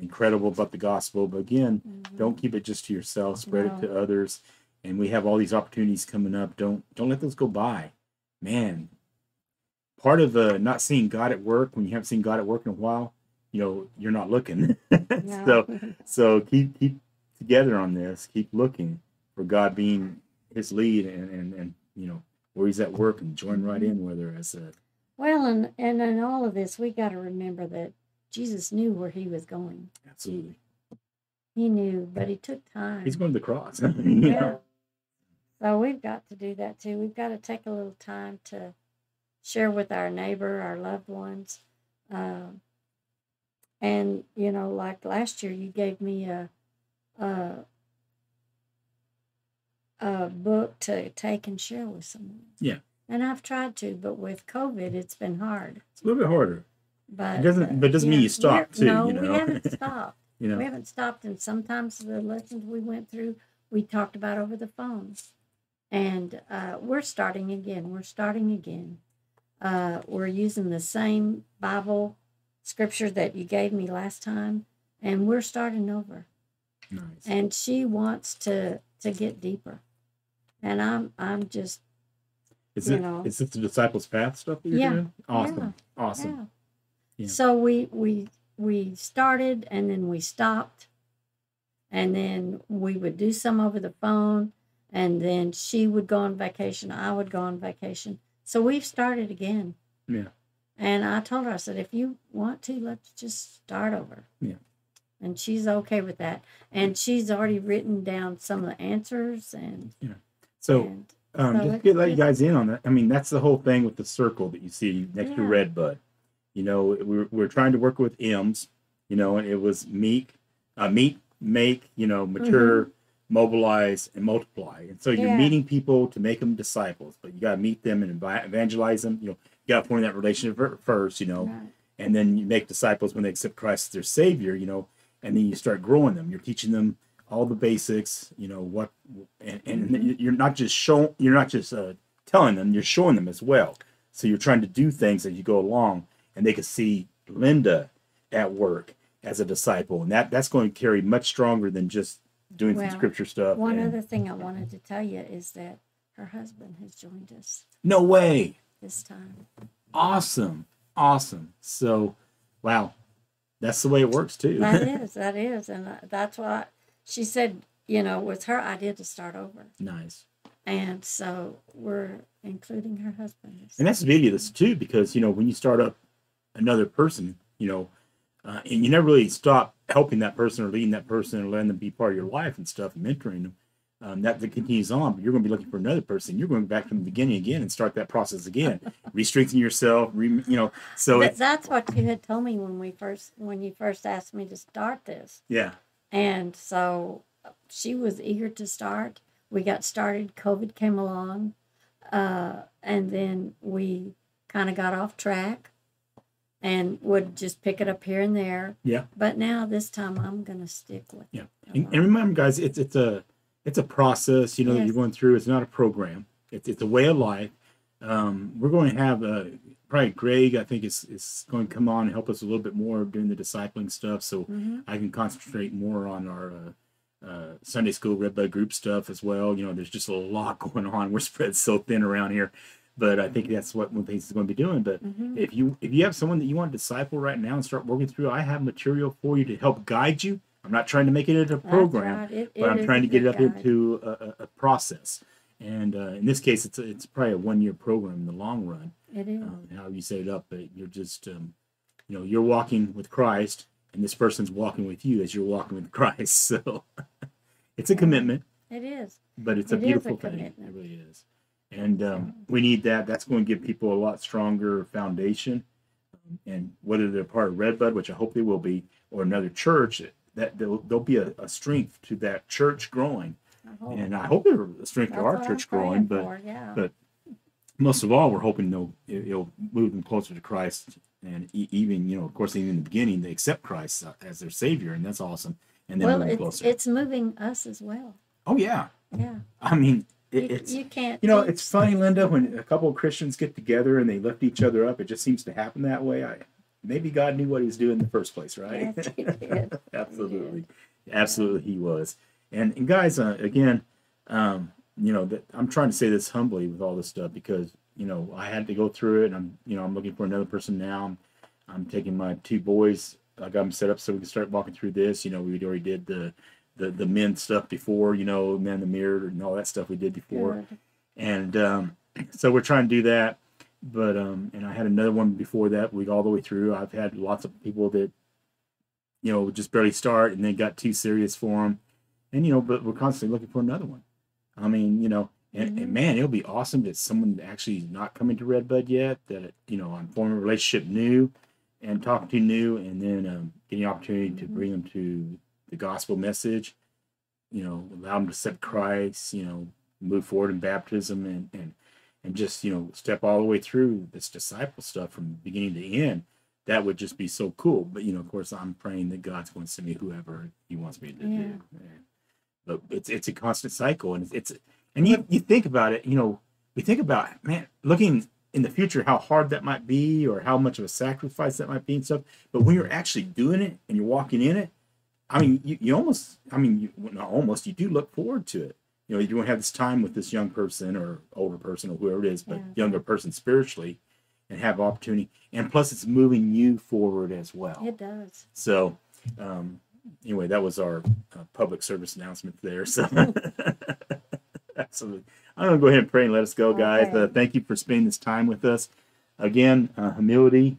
Incredible about the gospel. But again, Mhm. don't keep it just to yourself. Spread it to others. And we have all these opportunities coming up. Don't don't let those go by. Man, part of uh, not seeing God at work when you haven't seen God at work in a while, you know, you're not looking. No. so so keep keep together on this. Keep looking for God being His lead and and, and you know where He's at work and join right Mm-hmm. in. Whether as a well, and and in all of this, we got to remember that Jesus knew where he was going. absolutely, He knew, but he took time. He's going to the cross. yeah. So we've got to do that too. We've got to take a little time to share with our neighbor, our loved ones. Um, and, you know, like last year, you gave me a, a, a book to take and share with someone. Yeah. And I've tried to, but with COVID, it's been hard. It's a little bit harder. But doesn't- but it doesn't mean you stop, too, No, you we know? haven't stopped. You know. We haven't stopped, and sometimes the lessons we went through, we talked about over the phone. And uh, we're starting again. We're starting again. Uh, we're using the same Bible scripture that you gave me last time, and we're starting over. Nice. And she wants to to get deeper, and I'm I'm just Is you it know. is it the disciples path stuff that you're Yeah, doing? Awesome. Awesome. Yeah. Yeah. So we we we started and then we stopped. And then we would do some over the phone and then she would go on vacation, I would go on vacation. So we've started again. Yeah. And I told her I said if you want to let's just start over. Yeah. And she's okay with that. And she's already written down some of the answers and yeah. So and um so just get let you guys in on that. I mean, that's the whole thing with the circle that you see next to Yeah. Redbud. You know, we're we're trying to work with M's, you know, and it was meek, uh meet, make, you know, mature, mobilize, and multiply. And so you're Mm-hmm. Yeah. meeting people to make them disciples, but you gotta meet them and evangelize them. You know, you gotta form that relationship first, you know. right. and then you make disciples when they accept Christ as their Savior, you know, and then you start growing them. You're teaching them all the basics, you know, what, and, and Mm-hmm. you're not just showing, you're not just uh, telling them, you're showing them as well. So you're trying to do things as you go along, and they could see Linda at work as a disciple, and that that's going to carry much stronger than just doing Well, some scripture stuff. One and- other thing I wanted to tell you is that her husband has joined us no way, this time. awesome, awesome. So, wow, that's the way it works too. That is, that is, and that's why she said, you know, it was her idea to start over, nice. and so we're including her husband. And that's the beauty of this too, because you know when you start up another person, you know, uh, and you never really stop helping that person or leading that person or letting them be part of your life and stuff, and mentoring them. Um, that, that continues on, but you're going to be looking for another person. You're going back from the beginning again and start that process again, re-strengthen yourself. Re, you know, so That, it's, that's what you had told me when we first, when you first asked me to start this, yeah, and so uh, she was eager to start. we got started, COVID came along, uh, and then we kind of got off track and would just pick it up here and there. Yeah. But now this time I'm going to stick with Yeah. it. And, and remember, guys, it's it's a it's a process. You know that you're going through. It's not a program. It's it's a way of life. Um, we're going to have uh, probably Greg. I think is is going to come on and help us a little bit more doing the discipling stuff, so Mhm. I can concentrate more on our uh, uh, Sunday school Redbud group stuff as well. You know, there's just a lot going on. We're spread so thin around here, but I think that's what one thing is going to be doing. But Mhm. if you if you have someone that you want to disciple right now and start working through, I have material for you to help guide you. I'm not trying to make it into a program right. It- but it I'm trying to get it up guide. into a, a, a process. And uh, in this case, it's a, it's probably a one year program in the long run. It is. Um, how you set it up, but you're just um, you know you're walking with Christ, and this person's walking with you as you're walking with Christ. So it's a commitment, It is. but it's a It a beautiful thing. It really is. And um, we need that. That's going to give people a lot stronger foundation. And whether they're part of Redbud, which I hope they will be, or another church, that there'll, there'll be a, a strength to that church growing I and I hope they're a strength That's to our church growing, but for, yeah. but most of all, we're hoping they'll it- it'll move them closer to Christ, and even you know, of course, even in the beginning, they accept Christ uh, as their Savior, and that's awesome. And then well, it's it's moving us as well. oh yeah, Yeah. I mean, it, it's you can't. you know, it's funny, Linda, when a couple of Christians get together and they lift each other up. It just seems to happen that way. I maybe God knew what He was doing in the first place, right? Yes, he did. absolutely absolutely he was and, and guys uh, again um you know that i'm trying to say this humbly with all this stuff because you know i had to go through it and i'm you know i'm looking for another person now i'm, I'm taking my two boys i got them set up so we can start walking through this you know we already did the the, the men stuff before you know men in the mirror and all that stuff we did before Good. and um, so we're trying to do that but um, and i had another one before that we all the way through i've had lots of people that you know just barely start and then got too serious for them and you know but we're constantly looking for another one i mean you know and, and Mhm. man it'll be awesome that someone actually is not coming to redbud yet that you know i'm forming a relationship new and talking to new and then um, getting the opportunity to Mhm. bring them to the gospel message you know allow them to accept christ you know move forward in baptism and and and just you know step all the way through this disciple stuff from beginning to end that would just be so cool but you know of course i'm praying that god's going to send me whoever he wants me to Yeah. do but it's it's a constant cycle and it's, it's and you you think about it you know we think about man looking in the future how hard that might be or how much of a sacrifice that might be and stuff but when you're actually doing it and you're walking in it i mean you, you almost i mean you well, not almost you do look forward to it you know you want to have this time with this young person or older person or whoever it is but Yeah. younger person spiritually and have opportunity and plus it's moving you forward as well It does. so, um, anyway, that was our uh, public service announcement there. So, absolutely. I'm going to go ahead and pray and let us go, guys. Okay. Uh, thank you for spending this time with us. Again, uh, humility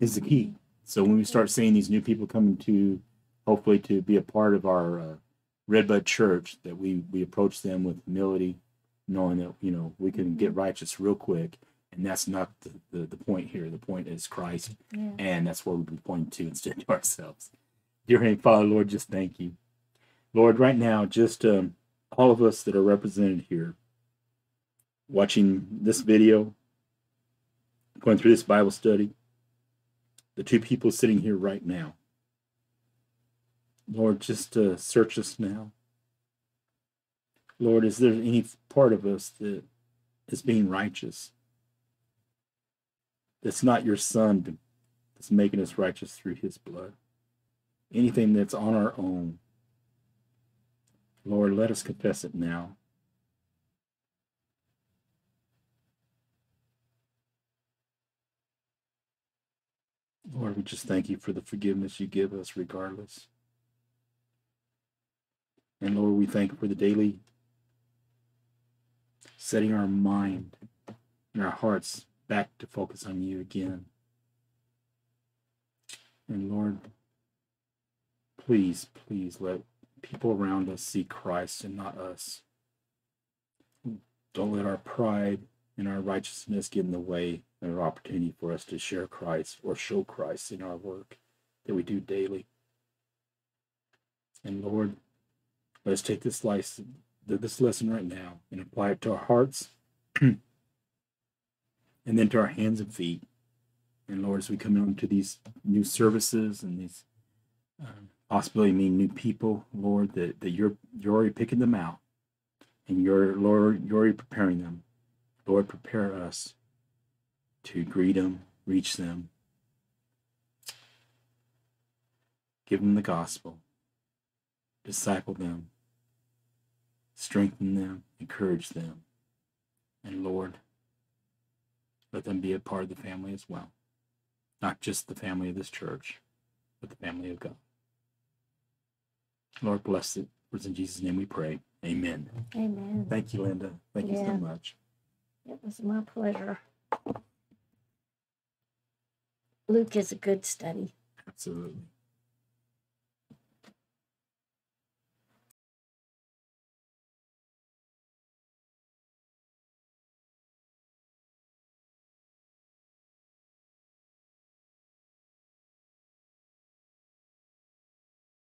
is the key. So, when we start seeing these new people coming to, hopefully, to be a part of our uh, Redbud Church, that we we approach them with humility, knowing that you know we can get righteous real quick. And that's not the, the, the point here. The point is Christ Yeah. and that's where we've been pointing to instead of ourselves. Dear Heavenly Father, Lord, just thank you. Lord, right now, just um, all of us that are represented here, watching this video, going through this Bible study, the two people sitting here right now. Lord, just uh, search us now. Lord, is there any part of us that is being righteous? That's not your son that's making us righteous through his blood. Anything that's on our own, Lord, let us confess it now. Lord, we just thank you for the forgiveness you give us regardless. And Lord, we thank you for the daily setting our mind and our hearts back to focus on you again. And Lord, please, please let people around us see Christ and not us. Don't let our pride and our righteousness get in the way of an opportunity for us to share Christ or show Christ in our work that we do daily. And Lord, let us take this th- this lesson right now and apply it to our hearts and then to our hands and feet. And Lord, as we come on to these new services and these um, possibly mean new people, Lord, that, that you're you're already picking them out. And you're Lord, you're already preparing them. Lord, prepare us to greet them, reach them, give them the gospel, disciple them, strengthen them, encourage them. And Lord, let them be a part of the family as well. Not just the family of this church, but the family of God. Lord, bless it. For it's in Jesus' name we pray. Amen. Amen. Thank you, Linda. Thank you so much. It was my pleasure. Luke is a good study. Absolutely.